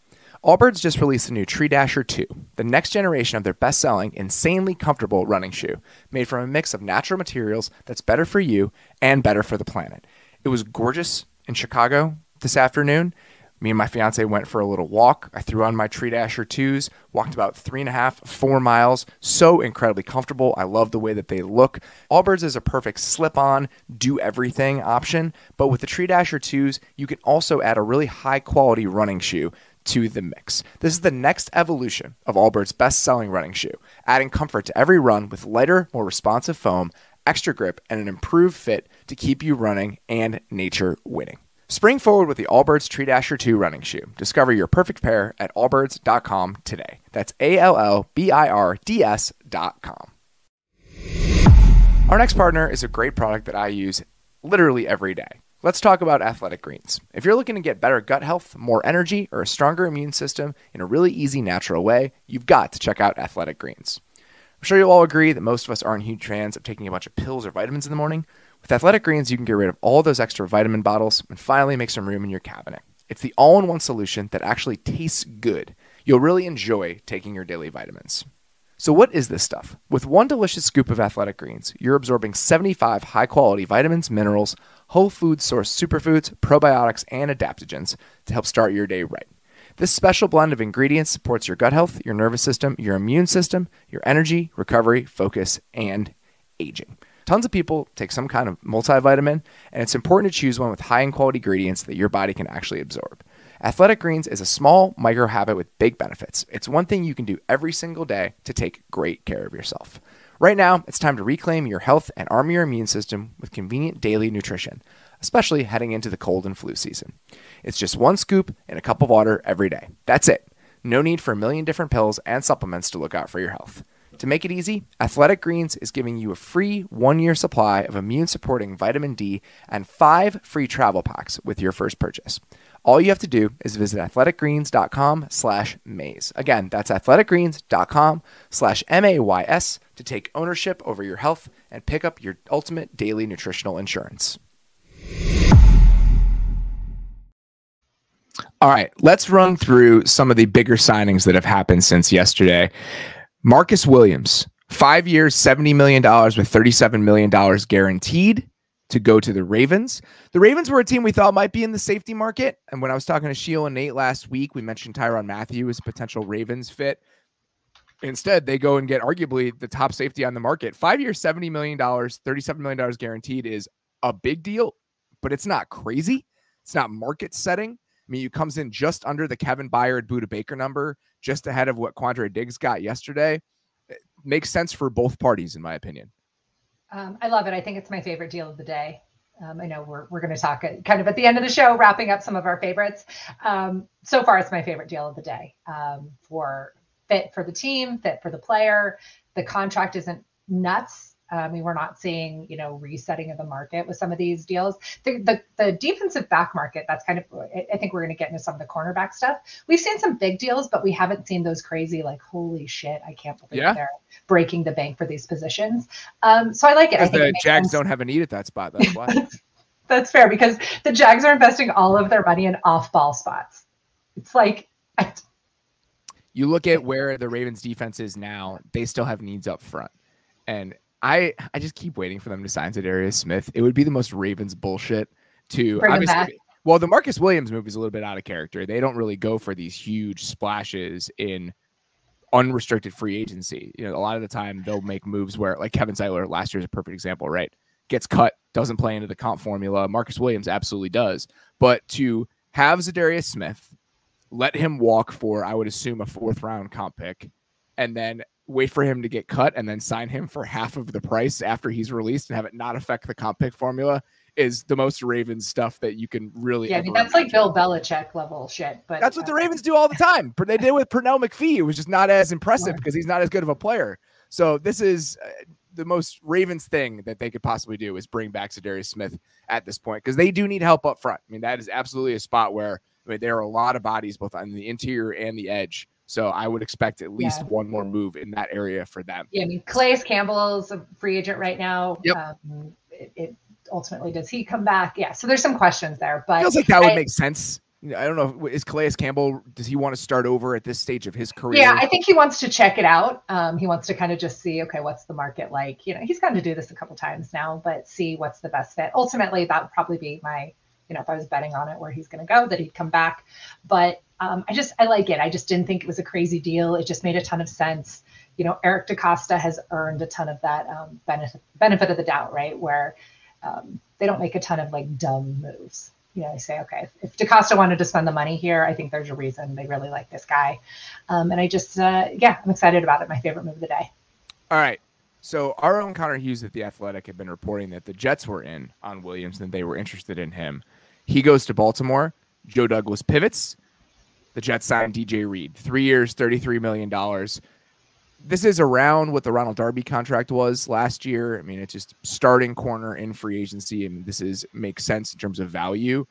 Allbirds just released the new Tree Dasher 2, the next generation of their best selling, insanely comfortable running shoe, made from a mix of natural materials that's better for you and better for the planet. It was gorgeous in Chicago this afternoon, me and my fiance went for a little walk. I threw on my Tree Dasher 2s, walked about three and a half, four miles. So incredibly comfortable. I love the way that they look. Allbirds is a perfect slip on, do everything option. But with the Tree Dasher 2s, you can also add a really high quality running shoe to the mix. This is the next evolution of Allbirds' best selling running shoe, adding comfort to every run with lighter, more responsive foam, extra grip, and an improved fit to keep you running and nature winning. Spring forward with the Allbirds Tree Dasher 2 running shoe. Discover your perfect pair at allbirds.com today. That's A L L B I R D S.com. Our next partner is a great product that I use literally every day. Let's talk about Athletic Greens. If you're looking to get better gut health, more energy, or a stronger immune system in a really easy, natural way, you've got to check out Athletic Greens. I'm sure you'll all agree that most of us aren't huge fans of taking a bunch of pills or vitamins in the morning, with Athletic Greens, you can get rid of all those extra vitamin bottles and finally make some room in your cabinet. It's the all in one solution that actually tastes good. You'll really enjoy taking your daily vitamins. So, what is this stuff? With one delicious scoop of Athletic Greens, you're absorbing 75 high quality vitamins, minerals, whole food source superfoods, probiotics, and adaptogens to help start your day right. This special blend of ingredients supports your gut health, your nervous system, your immune system, your energy, recovery, focus, and aging. Tons of people take some kind of multivitamin, and it's important to choose one with high and quality ingredients that your body can actually absorb. Athletic Greens is a small micro habit with big benefits. It's one thing you can do every single day to take great care of yourself. Right now, it's time to reclaim your health and arm your immune system with convenient daily nutrition, especially heading into the cold and flu season. It's just one scoop in a cup of water every day. That's it. No need for a million different pills and supplements to look out for your health. To make it easy, Athletic Greens is giving you a free one year supply of immune supporting vitamin D and five free travel packs with your first purchase. All you have to do is visit athleticgreens.com slash mays. Again, that's athleticgreens.com slash M-A-Y-S to take ownership over your health and pick up your ultimate daily nutritional insurance. All right, let's run through some of the bigger signings that have happened since yesterday. Marcus Williams, five years, $70 million with $37 million guaranteed to go to the Ravens. The Ravens were a team we thought might be in the safety market. And when I was talking to Sheil and Nate last week, we mentioned Tyrann Mathieu as a potential Ravens fit. Instead, they go and get arguably the top safety on the market. Five years, $70 million, $37 million guaranteed is a big deal, but it's not crazy. It's not market setting. I mean, he comes in just under the Kevin Byard Budda Baker number, just ahead of what Quandre Diggs got yesterday. It makes sense for both parties, in my opinion. Um, I love it. I think it's my favorite deal of the day. Um, I know we're, we're going to talk kind of at the end of the show, wrapping up some of our favorites. Um, so far, it's my favorite deal of the day um, for fit for the team, fit for the player. The contract isn't nuts. I mean, we're not seeing, you know, resetting of the market with some of these deals. The, the, the defensive back market, that's kind of, I think we're going to get into some of the cornerback stuff. We've seen some big deals, but we haven't seen those crazy, like, holy shit, I can't believe yeah. they're breaking the bank for these positions. Um, so I like it. I think the it Jags sense. don't have a need at that spot. That's why. that's fair because the Jags are investing all of their money in off ball spots. It's like, I, you look at where the Ravens defense is now, they still have needs up front. And I I just keep waiting for them to sign Za'Darius Smith. It would be the most Ravens bullshit to Bring obviously well, the Marcus Williams movie is a little bit out of character. They don't really go for these huge splashes in unrestricted free agency. You know, a lot of the time they'll make moves where like Kevin Zeitler last year is a perfect example, right? Gets cut, doesn't play into the comp formula. Marcus Williams absolutely does. But to have Za'Darius Smith, let him walk for, I would assume, a fourth round comp pick, and then wait for him to get cut and then sign him for half of the price after he's released and have it not affect the comp pick formula is the most Ravens stuff that you can really. Yeah, I mean that's like Bill Belichick level shit. But that's what the Ravens do all the time. they did with Pernell McPhee. It was just not as impressive because he's not as good of a player. So this is uh, the most Ravens thing that they could possibly do is bring back Za'Darius Smith at this point because they do need help up front. I mean that is absolutely a spot where I mean, there are a lot of bodies both on the interior and the edge. So I would expect at least yeah. one more move in that area for them. Yeah, I mean, Calais Campbell is a free agent right now. Yep. Um, it, it, ultimately does he come back? Yeah. So there's some questions there, but feels like that would I, make sense. I don't know. Is Calais Campbell? Does he want to start over at this stage of his career? Yeah, I think he wants to check it out. Um, he wants to kind of just see, okay, what's the market like? You know, he's gotten to do this a couple times now, but see what's the best fit. Ultimately, that would probably be my you know, if I was betting on it where he's going to go, that he'd come back. But um, I just, I like it. I just didn't think it was a crazy deal. It just made a ton of sense. You know, Eric DeCosta has earned a ton of that um, benefit, benefit of the doubt, right? Where um, they don't make a ton of like dumb moves. You know, they say, okay, if DeCosta wanted to spend the money here, I think there's a reason they really like this guy. Um, and I just, uh, yeah, I'm excited about it. My favorite move of the day. All right. So our own Connor Hughes at the Athletic had been reporting that the Jets were in on Williams and they were interested in him. He goes to Baltimore. Joe Douglas pivots. The Jets sign DJ Reed, three years, thirty-three million dollars. This is around what the Ronald Darby contract was last year. I mean, it's just starting corner in free agency, and this is makes sense in terms of value.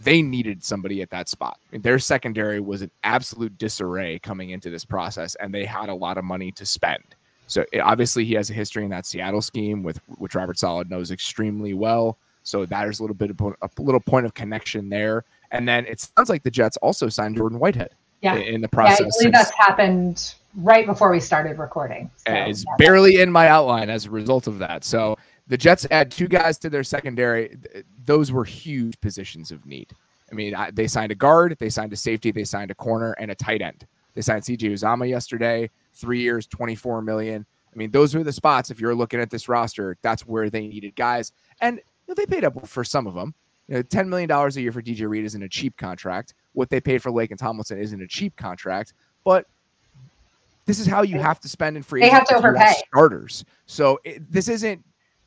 They needed somebody at that spot. I mean, their secondary was an absolute disarray coming into this process, and they had a lot of money to spend. So it, obviously, he has a history in that Seattle scheme, with which Robert Saleh knows extremely well. So that is a little bit of a little point of connection there. And then it sounds like the Jets also signed Jordan Whitehead. Yeah. In the process, yeah, I believe that's happened right before we started recording. So, eh, it's yeah. barely in my outline as a result of that. So the Jets add two guys to their secondary. Eh, those were huge positions of need. I mean, they signed a guard, they signed a safety, they signed a corner, and a tight end. They signed CJ Uzomah yesterday, three years, 24 million. I mean, those are the spots. If you're looking at this roster, that's where they needed guys. And you know, they paid up for some of them. You know, $10 million a year for DJ Reed isn't a cheap contract. What they paid for Laken Tomlinson isn't a cheap contract, but this is how you have to spend in free. They have to overpay starters. So it, this isn't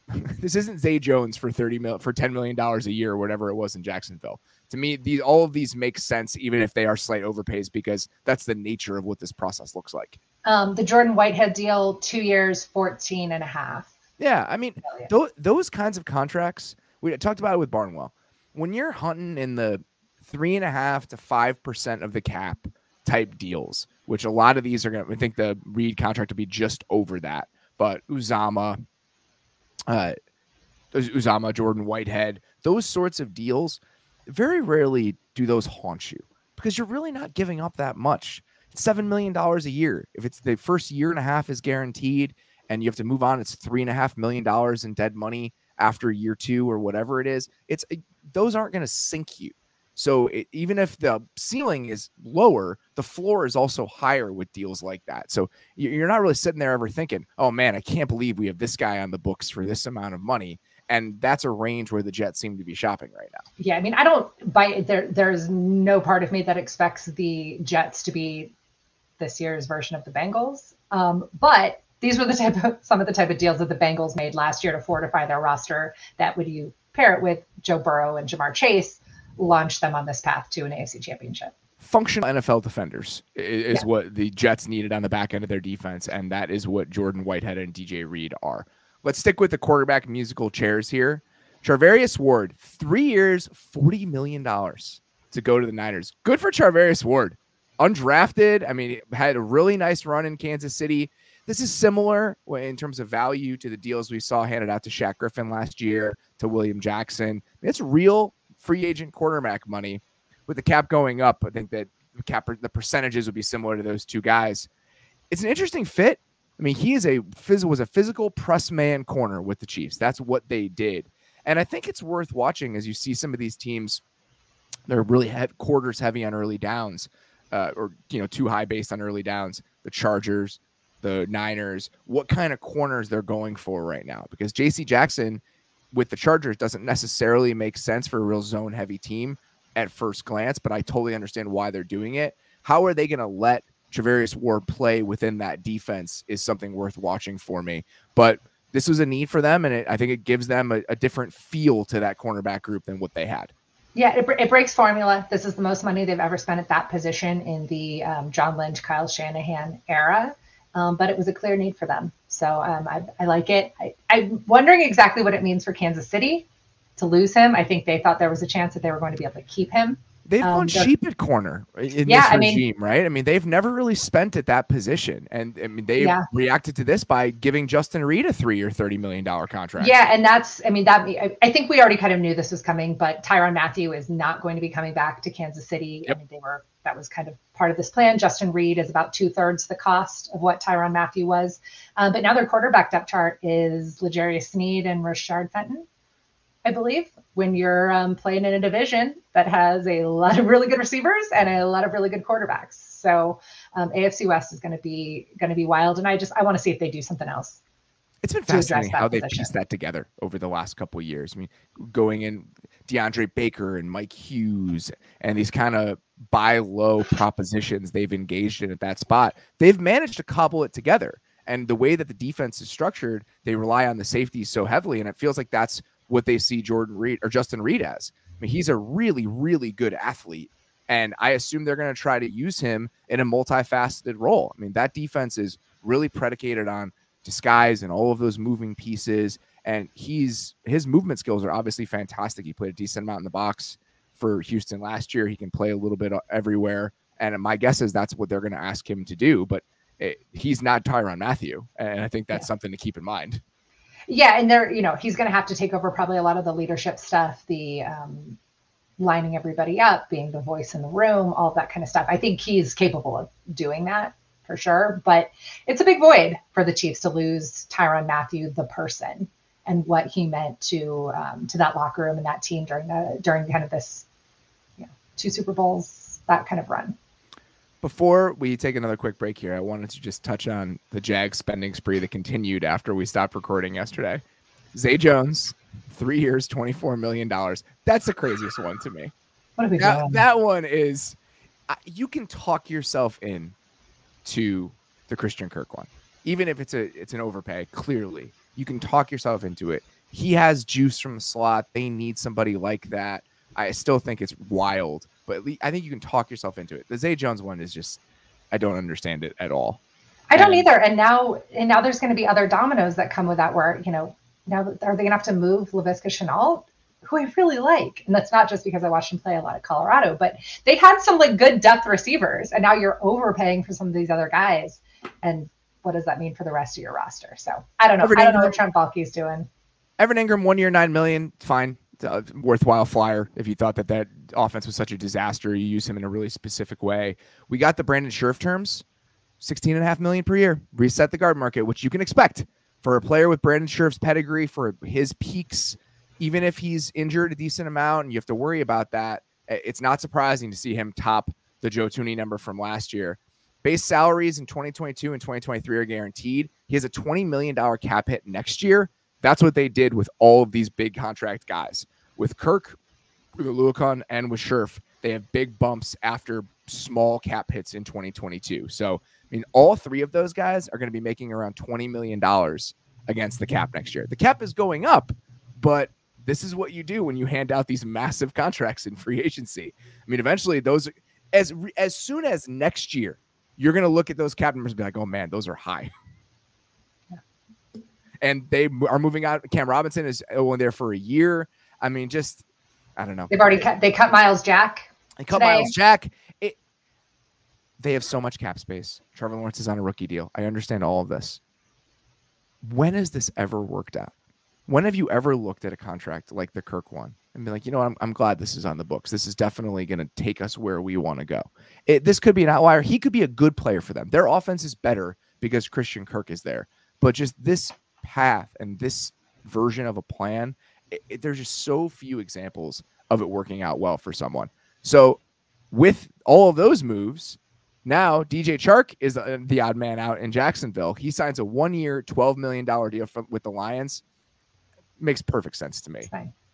this isn't Zay Jones for 30 mil for 10 million dollars a year or whatever it was in Jacksonville. To me, these all of these make sense even if they are slight overpays because that's the nature of what this process looks like. Um, the Jordan Whitehead deal, two years, 14 and a half. Yeah, I mean, yeah. Those, those kinds of contracts, we talked about it with Barnwell. When you're hunting in the three and a half to five percent of the cap type deals, which a lot of these are going to, I think the Reed contract will be just over that. But Uzama, uh, Uzomah, Jordan Whitehead, those sorts of deals, very rarely do those haunt you because you're really not giving up that much. It's seven million dollars a year. If it's the first year and a half is guaranteed, and you have to move on, it's three and a half million dollars in dead money after year two or whatever it is. It's those aren't going to sink you. So it, even if the ceiling is lower, the floor is also higher with deals like that. So you're not really sitting there ever thinking, "Oh man, I can't believe we have this guy on the books for this amount of money." And that's a range where the Jets seem to be shopping right now. Yeah, I mean, I don't buy there. There's no part of me that expects the Jets to be this year's version of the Bengals. Um, but these were the type of some of the type of deals that the Bengals made last year to fortify their roster. That would you pair it with Joe Burrow and Ja'Marr Chase, launch them on this path to an AFC championship. Functional NFL defenders is yeah. what the Jets needed on the back end of their defense, and that is what Jordan Whitehead and DJ Reed are. Let's stick with the quarterback musical chairs here. Charvarius Ward, three years, $40 million to go to the Niners. Good for Charvarius Ward. Undrafted. I mean, had a really nice run in Kansas City. This is similar in terms of value to the deals we saw handed out to Shaq Griffin last year, to William Jackson. It's real free agent quarterback money. With the cap going up, I think that the cap the percentages would be similar to those two guys. It's an interesting fit. I mean, he is a was a physical press man corner with the Chiefs. That's what they did, and I think it's worth watching as you see some of these teams. They're really head, quarters heavy on early downs, uh, or you know, too high based on early downs. The Chargers, the Niners, what kind of corners they're going for right now. Because JC Jackson with the Chargers doesn't necessarily make sense for a real zone heavy team at first glance, but I totally understand why they're doing it. How are they going to let Charvarius Ward play within that defense is something worth watching for me. But this was a need for them, and it, I think it gives them a, a, different feel to that cornerback group than what they had. Yeah, it, it, breaks formula. This is the most money they've ever spent at that position in the um, John Lynch, Kyle Shanahan era um, but it was a clear need for them. So um, I, I, like it. I, I'm wondering exactly what it means for Kansas City to lose him. I think they thought there was a chance that they were going to be able to keep him. They've um, gone cheap at corner in yeah, this regime, I mean, right? I mean, they've never really spent at that position, and I mean, they yeah. reacted to this by giving Justin Reid a three-year, thirty million dollar contract. Yeah, and that's, I mean, that I, think we already kind of knew this was coming, but Tyrann Mathieu is not going to be coming back to Kansas City. Yep. I mean, they were that was kind of part of this plan. Justin Reid is about two thirds the cost of what Tyrann Mathieu was, um, but now their quarterback depth chart is L'Jarius Sneed and Rashard Fenton. I believe, when you're um, playing in a division that has a lot of really good receivers and a lot of really good quarterbacks. So um, AFC West is going to be going to be wild, and I just I want to see if they do something else. It's been fascinating how they've pieced that together over the last couple years. I mean, going in DeAndre Baker and Mike Hughes and these kind of buy low propositions they've engaged in at that spot, they've managed to cobble it together. And the way that the defense is structured, they rely on the safeties so heavily, and it feels like that's what they see Jordan Reed or Justin Reid as. I mean, he's a really, really good athlete. And I assume they're going to try to use him in a multifaceted role. I mean, that defense is really predicated on disguise and all of those moving pieces. And he's his movement skills are obviously fantastic. He played a decent amount in the box for Houston last year. He can play a little bit uh, everywhere. And my guess is that's what they're going to ask him to do. But it, he's not Tyrann Mathieu. And I think that's yeah. something to keep in mind. Yeah, and there, you know, he's going to have to take over probably a lot of the leadership stuff, the um, lining everybody up, being the voice in the room, all that kind of stuff. I think he's capable of doing that for sure. But it's a big void for the Chiefs to lose Tyrann Mathieu the person, and what he meant to um, to that locker room and that team during the during kind of this, you know, two Super Bowls, that kind of run. Before we take another quick break here, I wanted to just touch on the Jag spending spree that continued after we stopped recording yesterday. Zay Jones, three years, $24 million. That's the craziest one to me. That, that one is, uh, you can talk yourself in to the Christian Kirk one, even if it's a it's an overpay. Clearly, you can talk yourself into it. He has juice from the slot. They need somebody like that. I still think it's wild but least, I think you can talk yourself into it. The Zay Jones one is just I don't understand it at all. I don't and, either. And now and now there's going to be other dominoes that come with that where, you know, now are they going to have to move Laviska Shenault, who I really like? And that's not just because I watched him play a lot at Colorado, but they had some like good depth receivers and now you're overpaying for some of these other guys. And what does that mean for the rest of your roster? So I don't know. I don't know what Trent Baalke's doing. Evan Engram, one year, nine million, fine. A worthwhile flyer if you thought that that offense was such a disaster. You use him in a really specific way. We got the Brandon Scherff terms, 16 and a half million per year. Reset the guard market, which you can expect for a player with Brandon Scherff's pedigree, for his peaks, even if he's injured a decent amount and you have to worry about that. It's not surprising to see him top the Joe Thuney number from last year. Base salaries in 2022 and 2023 are guaranteed. He has a $20 million cap hit next year. That's what they did with all of these big contract guys. With Kirk, with Oluokun, and with Scherff, they have big bumps after small cap hits in 2022. So, I mean, all three of those guys are going to be making around $20 million against the cap next year. The cap is going up, but this is what you do when you hand out these massive contracts in free agency. I mean, eventually those as as soon as next year, you're going to look at those cap numbers and be like, "Oh man, those are high." and they are moving out. Cam Robinson is uh, only there for a year. I mean, just I don't know. They've already cut. They cut Myles Jack. They cut today. Myles Jack. It, they have so much cap space. Trevor Lawrence is on a rookie deal. I understand all of this. When has this ever worked out? When have you ever looked at a contract like the Kirk one and be like, you know, I'm, I'm glad this is on the books. This is definitely going to take us where we want to go. It, this could be an outlier. He could be a good player for them. Their offense is better because Christian Kirk is there. But just this path and this version of a plan, it, it, there's just so few examples of it working out well for someone. So, with all of those moves, now DJ Chark is uh, the odd man out in Jacksonville. He signs a one-year, twelve million dollar deal from, with the Lions. Makes perfect sense to me.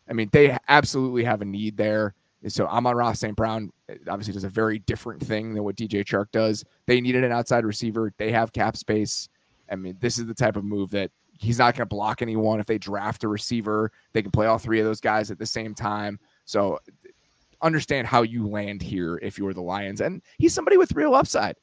I mean, they absolutely have a need there. So Amon-Ra St. Brown uh, obviously does a very different thing than what DJ Chark does. They needed an outside receiver. They have cap space. I mean, this is the type of move that he's not going to block anyone. If they draft a receiver, they can play all three of those guys at the same time. So understand how you land here if you're the Lions. And he's somebody with real upside.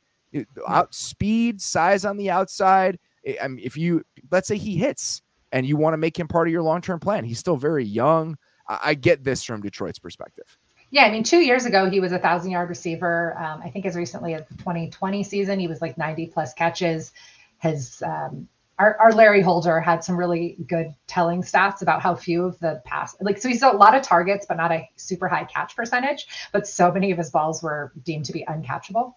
Out speed, size on the outside. I mean, if you let's say he hits and you want to make him part of your long-term plan, he's still very young. I, get this from Detroit's perspective. Yeah, I mean, two years ago he was a thousand yard receiver. Um, I think as recently as the 2020 season, he was like 90 plus catches. His um, our, our Larry Holder had some really good telling stats about how few of the pass, like, so he's a lot of targets, but not a super high catch percentage. But so many of his balls were deemed to be uncatchable.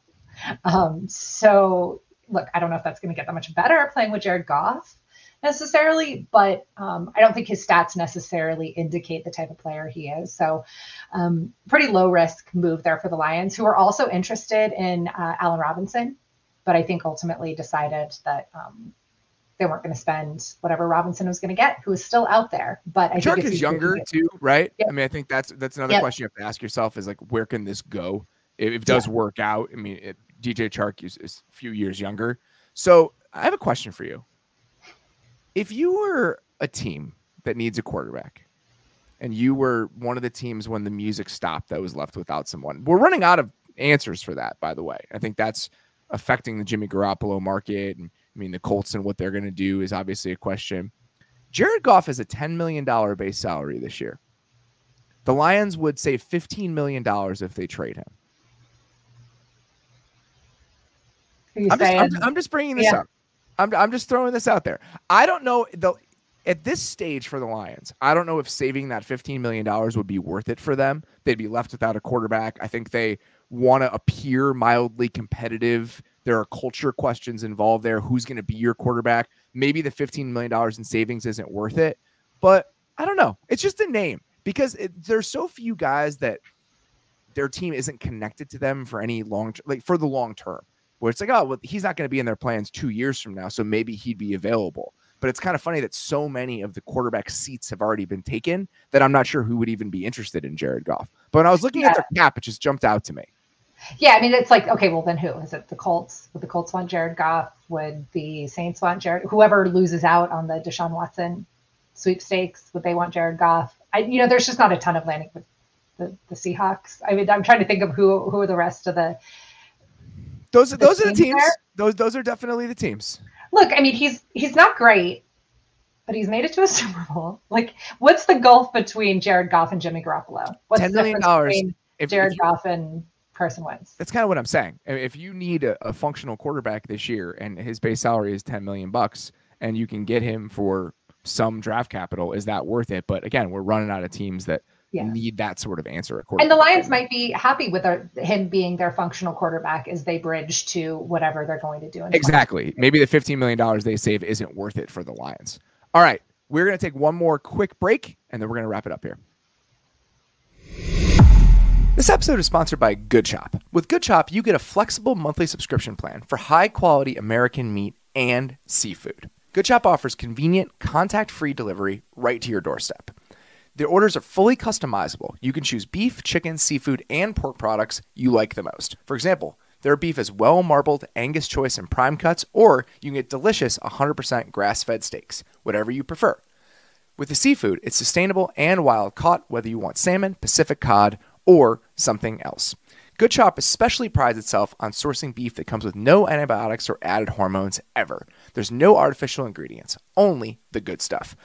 Um, so, look, I don't know if that's going to get that much better playing with Jared Goff necessarily, but um, I don't think his stats necessarily indicate the type of player he is. So, um, pretty low risk move there for the Lions, who are also interested in uh, Allen Robinson, but I think ultimately decided that um, they weren't going to spend whatever Robinson was going to get, who is still out there. But I Chark think is younger too, right? Yep. I mean, I think that's that's another yep. question you have to ask yourself: is like, where can this go? If, it does yeah. work out, I mean, it, DJ Chark is, is a few years younger. So I have a question for you. If you were a team that needs a quarterback, and you were one of the teams when the music stopped that was left without someone, we're running out of answers for that. By the way, I think that's affecting the Jimmy Garoppolo market and I mean, the Colts and what they're going to do is obviously a question. Jared Goff has a $10 million base salary this year. The Lions would save $15 million if they trade him. I'm just, I'm, I'm just, bringing this yeah. up. I'm, I'm just throwing this out there. I don't know the at this stage for the Lions. I don't know if saving that 15 million dollars would be worth it for them. They'd be left without a quarterback. I think they want to appear mildly competitive there are culture questions involved there. Who's going to be your quarterback? Maybe the $15 million in savings isn't worth it, but I don't know. It's just a name because it, there's so few guys that their team isn't connected to them for any long, like for the long term. Where it's like, oh, well, he's not going to be in their plans two years from now, so maybe he'd be available. But it's kind of funny that so many of the quarterback seats have already been taken that I'm not sure who would even be interested in Jared Goff. But when I was looking yeah. at their cap, it just jumped out to me. Yeah, I mean, it's like, okay, well, then who? Is it the Colts? Would the Colts want Jared Goff? Would the Saints want Jared? Whoever loses out on the Deshaun Watson sweepstakes, would they want Jared Goff? I, you know, there's just not a ton of landing with the, the Seahawks. I mean, I'm trying to think of who who are the rest of the. Those are those are the teams. There. Those those are definitely the teams. Look, I mean, he's he's not great, but he's made it to a Super Bowl. Like, what's the gulf between Jared Goff and Jimmy Garoppolo? What's ten million dollars. Jared if you, Goff and Carson Wentz. That's kind of what I'm saying. If you need a, a, functional quarterback this year and his base salary is 10 million bucks and you can get him for some draft capital. Is that worth it? But again, we're running out of teams that Yeah. need that sort of answer. And the Lions might be happy with their, him being their functional quarterback as they bridge to whatever they're going to do. In Exactly. Maybe the $15 million they save isn't worth it for the Lions. All right. We're going to take one more quick break and then we're going to wrap it up here. This episode is sponsored by Good Chop. With Good Chop, you get a flexible monthly subscription plan for high quality American meat and seafood. Good Chop offers convenient, contact free delivery right to your doorstep. Their orders are fully customizable. You can choose beef, chicken, seafood, and pork products you like the most. For example, their beef is well marbled Angus choice and prime cuts, or you can get delicious 100% grass fed steaks, whatever you prefer. With the seafood, it's sustainable and wild caught, whether you want salmon, Pacific cod, or something else. Good Chop especially prides itself on sourcing beef that comes with no antibiotics or added hormones ever. There's no artificial ingredients, only the good stuff.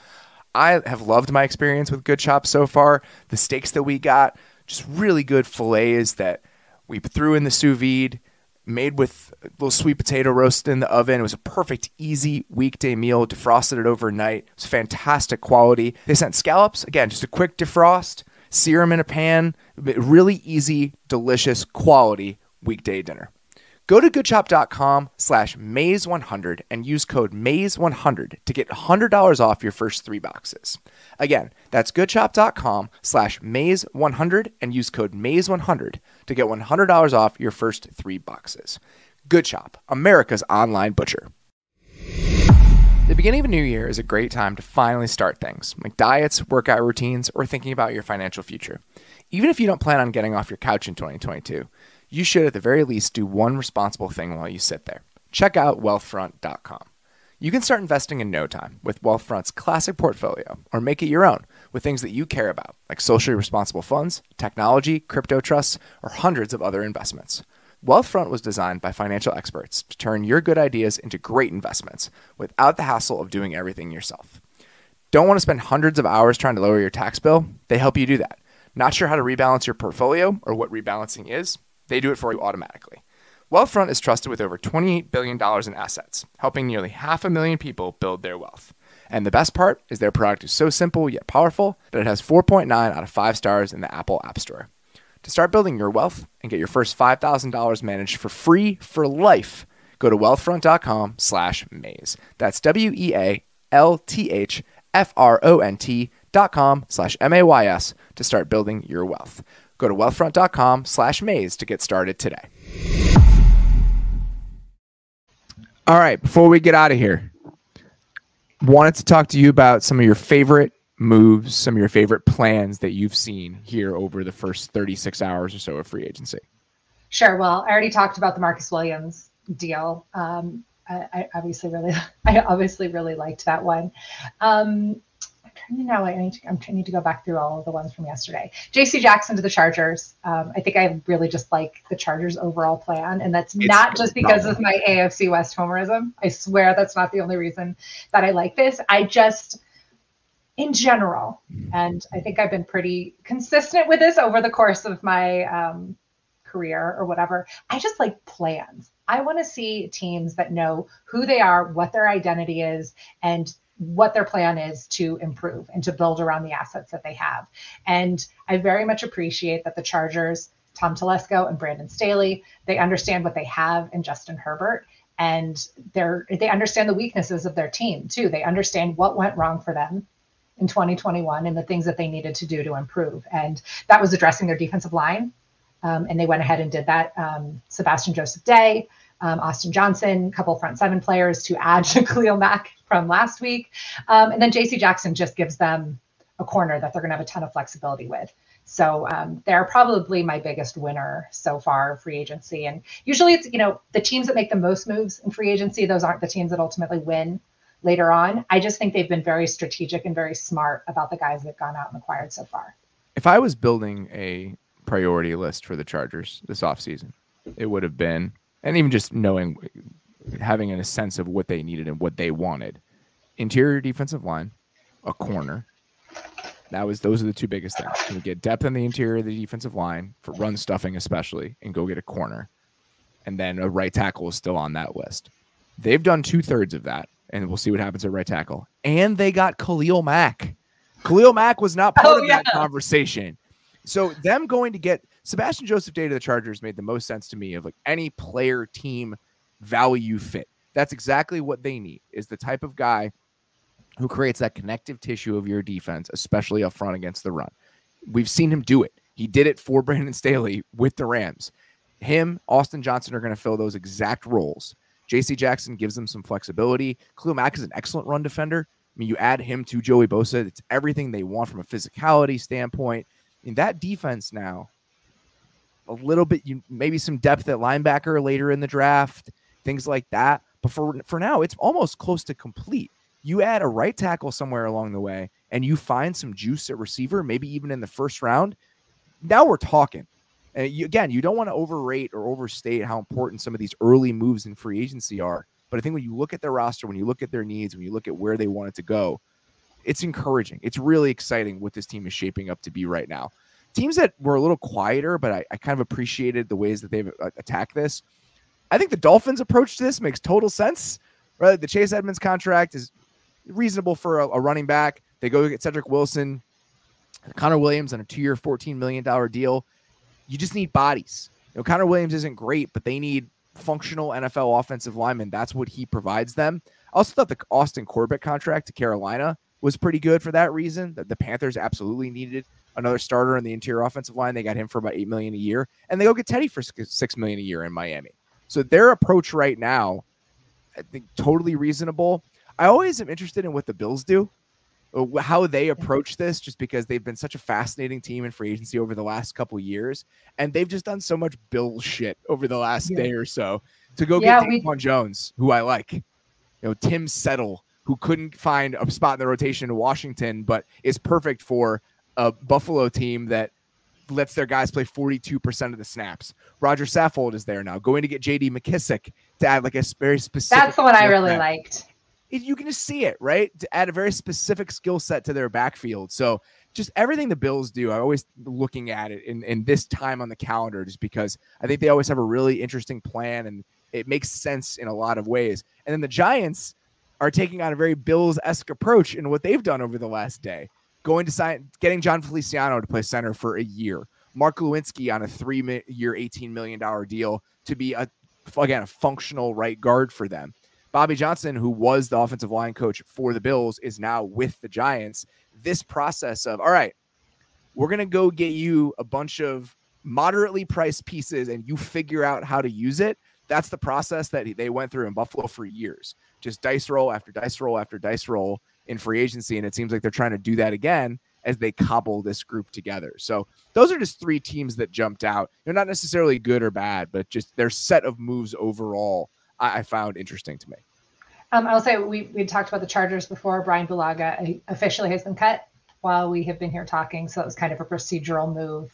I have loved my experience with Good Chop so far. The steaks that we got, just really good fillets that we threw in the sous vide, made with a little sweet potato roast in the oven. It was a perfect, easy weekday meal. Defrosted it overnight. It was fantastic quality. They sent scallops, again, just a quick defrost, sear them in a pan. Really easy, delicious, quality weekday dinner. Go to goodchop.com slash mays100 and use code mays100 to get $100 off your first three boxes. Again, that's goodchop.com slash mays100 and use code mays100 to get $100 off your first three boxes. Good Chop, America's online butcher. The beginning of a new year is a great time to finally start things, like diets, workout routines, or thinking about your financial future. Even if you don't plan on getting off your couch in 2022, you should at the very least do one responsible thing while you sit there. Check out wealthfront.com. You can start investing in no time with Wealthfront's classic portfolio, or make it your own with things that you care about, like socially responsible funds, technology, crypto trusts, or hundreds of other investments. Wealthfront was designed by financial experts to turn your good ideas into great investments without the hassle of doing everything yourself. Don't want to spend hundreds of hours trying to lower your tax bill? They help you do that. Not sure how to rebalance your portfolio or what rebalancing is? They do it for you automatically. Wealthfront is trusted with over $28 billion in assets, helping nearly half a million people build their wealth. And the best part is their product is so simple yet powerful that it has 4.9 out of 5 stars in the Apple App Store. To start building your wealth and get your first $5,000 managed for free for life, go to wealthfront.com slash mays. That's W-E-A-L-T-H-F-R-O-N-T dot com slash M-A-Y-S to start building your wealth. Go to wealthfront.com slash mays to get started today. All right, before we get out of here, wanted to talk to you about some of your favorite moves, some of your favorite plans that you've seen here over the first 36 hours or so of free agency. Sure. Well, I already talked about the Marcus Williams deal. Um, I, I, obviously really, I obviously really liked that one. Um, I'm trying to know. I need to, I'm trying to go back through all of the ones from yesterday. J.C. Jackson to the Chargers. Um, I think I really just like the Chargers' overall plan, and that's It's not just because of my AFC West homerism. I swear that's not the only reason that I like this. I just in general, and I think I've been pretty consistent with this over the course of my um, career or whatever. I just like plans. I want to see teams that know who they are, what their identity is, and what their plan is to improve and to build around the assets that they have. And I very much appreciate that the Chargers, Tom Telesco and Brandon Staley, they understand what they have in Justin Herbert and they're they understand the weaknesses of their team too. They understand what went wrong for them in 2021 and the things that they needed to do to improve. And that was addressing their defensive line. Um, and they went ahead and did that. Um, Sebastian Joseph Day, um, Austin Johnson, a couple front seven players to add to Khalil Mack from last week. Um, and then JC Jackson just gives them a corner that they're going to have a ton of flexibility with. So um, they're probably my biggest winner so far free agency. And usually it's, you know, the teams that make the most moves in free agency, those aren't the teams that ultimately win later on. I just think they've been very strategic and very smart about the guys they've gone out and acquired so far. If I was building a priority list for the Chargers this offseason, it would have been, and even just knowing, having a sense of what they needed and what they wanted interior defensive line, a corner. That was those are the two biggest things. Can we get depth in the interior of the defensive line for run stuffing, especially, and go get a corner, and then a right tackle is still on that list. They've done two thirds of that and we'll see what happens at right tackle. And they got Khalil Mack. Khalil Mack was not part Oh, of yeah. that conversation. So them going to get Sebastian Joseph Day to the Chargers made the most sense to me of like any player team value fit. That's exactly what they need is the type of guy who creates that connective tissue of your defense, especially up front against the run. We've seen him do it. He did it for Brandon Staley with the Rams. Him, Austin Johnson are going to fill those exact roles. JC Jackson gives them some flexibility. Khalil Mack is an excellent run defender. I mean, you add him to Joey Bosa, it's everything they want from a physicality standpoint. In that defense now, a little bit, you maybe some depth at linebacker later in the draft, things like that. But for for now, it's almost close to complete. You add a right tackle somewhere along the way, and you find some juice at receiver, maybe even in the first round. Now we're talking. And you, again, you don't want to overrate or overstate how important some of these early moves in free agency are. But I think when you look at their roster, when you look at their needs, when you look at where they want it to go, it's encouraging. It's really exciting what this team is shaping up to be right now. Teams that were a little quieter, but I, I kind of appreciated the ways that they've uh, attacked this. I think the Dolphins' approach to this makes total sense. Right, the Chase Edmonds contract is reasonable for a, a running back. They go get Cedric Wilson, Connor Williams on a two-year, fourteen million dollar deal. You just need bodies. You know, Connor Williams isn't great, but they need functional NFL offensive linemen. That's what he provides them. I also thought the Austin Corbett contract to Carolina was pretty good for that reason. That the Panthers absolutely needed another starter in the interior offensive line. They got him for about eight million a year, and they go get Teddy for six million a year in Miami. So their approach right now, I think, totally reasonable. I always am interested in what the Bills do, Uh, how they approach this, just because they've been such a fascinating team in free agency over the last couple years, and they've just done so much Bill shit over the last Yeah. day or so to go Yeah, get we- Jones, who I like. You know, Tim Settle, who couldn't find a spot in the rotation in Washington, but is perfect for a Buffalo team that lets their guys play 42% of the snaps. Roger Saffold is there now, going to get JD McKissic to add like a very specific. That's the one I really set. liked. You can just see it, right? To add a very specific skill set to their backfield. So just everything the Bills do, I'm always looking at it in, in this time on the calendar, just because I think they always have a really interesting plan and it makes sense in a lot of ways. And then the Giants are taking on a very Bills esque approach in what they've done over the last day, going to sign, getting Jon Feliciano to play center for a year, Mark Glowinski on a three year, $18 million deal to be a, again, a functional right guard for them. Bobby Johnson, who was the offensive line coach for the Bills, is now with the Giants. This process of, all right, we're going to go get you a bunch of moderately priced pieces and you figure out how to use it. That's the process that they went through in Buffalo for years. Just dice roll after dice roll after dice roll in free agency. And it seems like they're trying to do that again as they cobble this group together. So those are just three teams that jumped out. They're not necessarily good or bad, but just their set of moves overall, I, I found interesting to me. Um, I'll say we we talked about the Chargers before. Bryan Bulaga uh, officially has been cut while we have been here talking, so it was kind of a procedural move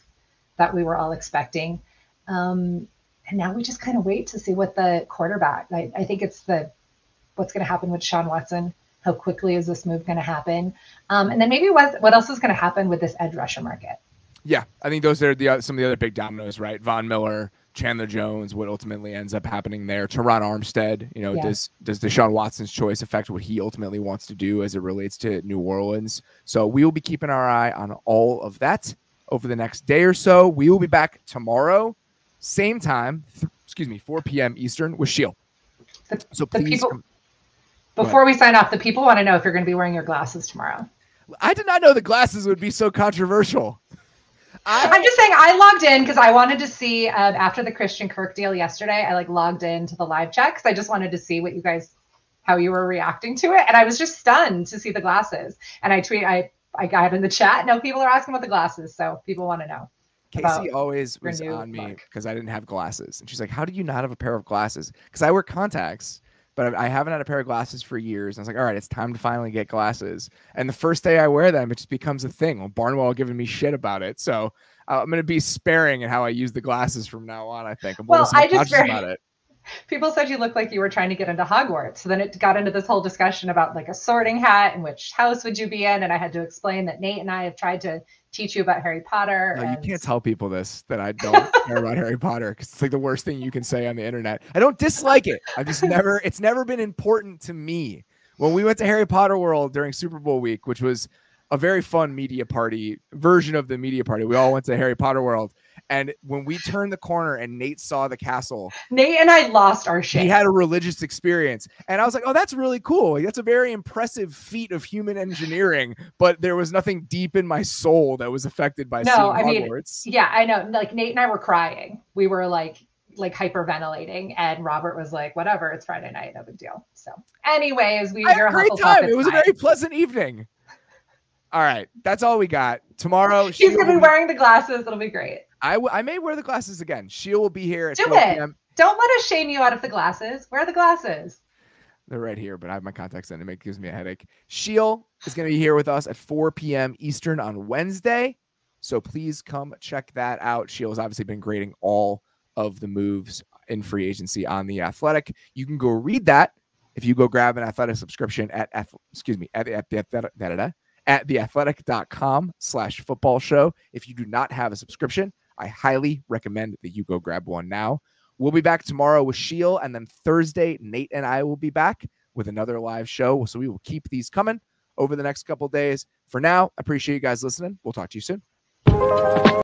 that we were all expecting. Um, and now we just kind of wait to see what the quarterback. I, I think it's the what's going to happen with Sean Watson. How quickly is this move going to happen? Um, and then maybe what what else is going to happen with this edge rusher market? Yeah, I think those are the oth- some of the other big dominoes, right? Von Miller, Chandler Jones, what ultimately ends up happening there. Teron Armstead, you know, Yeah. does does Deshaun Watson's choice affect what he ultimately wants to do as it relates to New Orleans? So we will be keeping our eye on all of that over the next day or so. We will be back tomorrow, same time, th- excuse me, 4 p.m. Eastern with Sheil. The- So please, people- come- Before we sign off, the people want to know if you're going to be wearing your glasses tomorrow. I did not know the glasses would be so controversial. I, I'm just saying I logged in because I wanted to see um, after the Christian Kirk deal yesterday. I like logged into the live chat because I just wanted to see what you guys, how you were reacting to it, and I was just stunned to see the glasses. And I tweet, I I got in the chat. No, people are asking about the glasses, so people want to know. Casey always was on me because I didn't have glasses, and she's like, "How do you not have a pair of glasses?" Because I wear contacts, but I haven't had a pair of glasses for years. And I was like, "All right, it's time to finally get glasses." And the first day I wear them, it just becomes a thing. Well, Barnwell giving me shit about it, so uh, I'm going to be sparing in how I use the glasses from now on. I think I'm Well, I just very- about it. People said you looked like you were trying to get into Hogwarts. So then it got into this whole discussion about like a sorting hat and which house would you be in. And I had to explain that Nate and I have tried to teach you about Harry Potter. No, you can't tell people this that I don't care about Harry Potter because it's like the worst thing you can say on the internet. I don't dislike it. I just never. It's never been important to me when we went to Harry Potter World during Super Bowl week, which was a very fun media party version of the media party. We all went to Harry Potter World. And when we turned the corner and Nate saw the castle, Nate and I lost our shit. he had a religious experience. And I was like, oh, that's really cool. That's a very impressive feat of human engineering. But there was nothing deep in my soul that was affected by No, I mean, yeah, I know. Like Nate and I were crying. We were like like hyperventilating, and Robert was like, "Whatever, it's Friday night, no big deal." So, anyways, we had a great Hufflepuff time. It was a very pleasant evening. All right, that's all we got. Tomorrow, She's gonna be- wearing the glasses. It'll be great. I, w- I may wear the glasses again. Sheil will be here at Do 4 it. p.m. Don't let us shame you out of the glasses. Wear the glasses. They're right here, but I have my contacts in. It gives me a headache. Sheil is going to be here with us at 4 p.m. Eastern on Wednesday. So please come check that out. Sheil has obviously been grading all of the moves in free agency on the athletic. You can go read that if you go grab an athletic subscription at ath- excuse me at, at the athletic da, da, da, at theathletic.com slash football show. If you do not have a subscription, I highly recommend that you go grab one now. We'll be back tomorrow with Sheil, and then Thursday, Nate and I will be back with another live show. So we will keep these coming over the next couple days. For now, I appreciate you guys listening. We'll talk to you soon.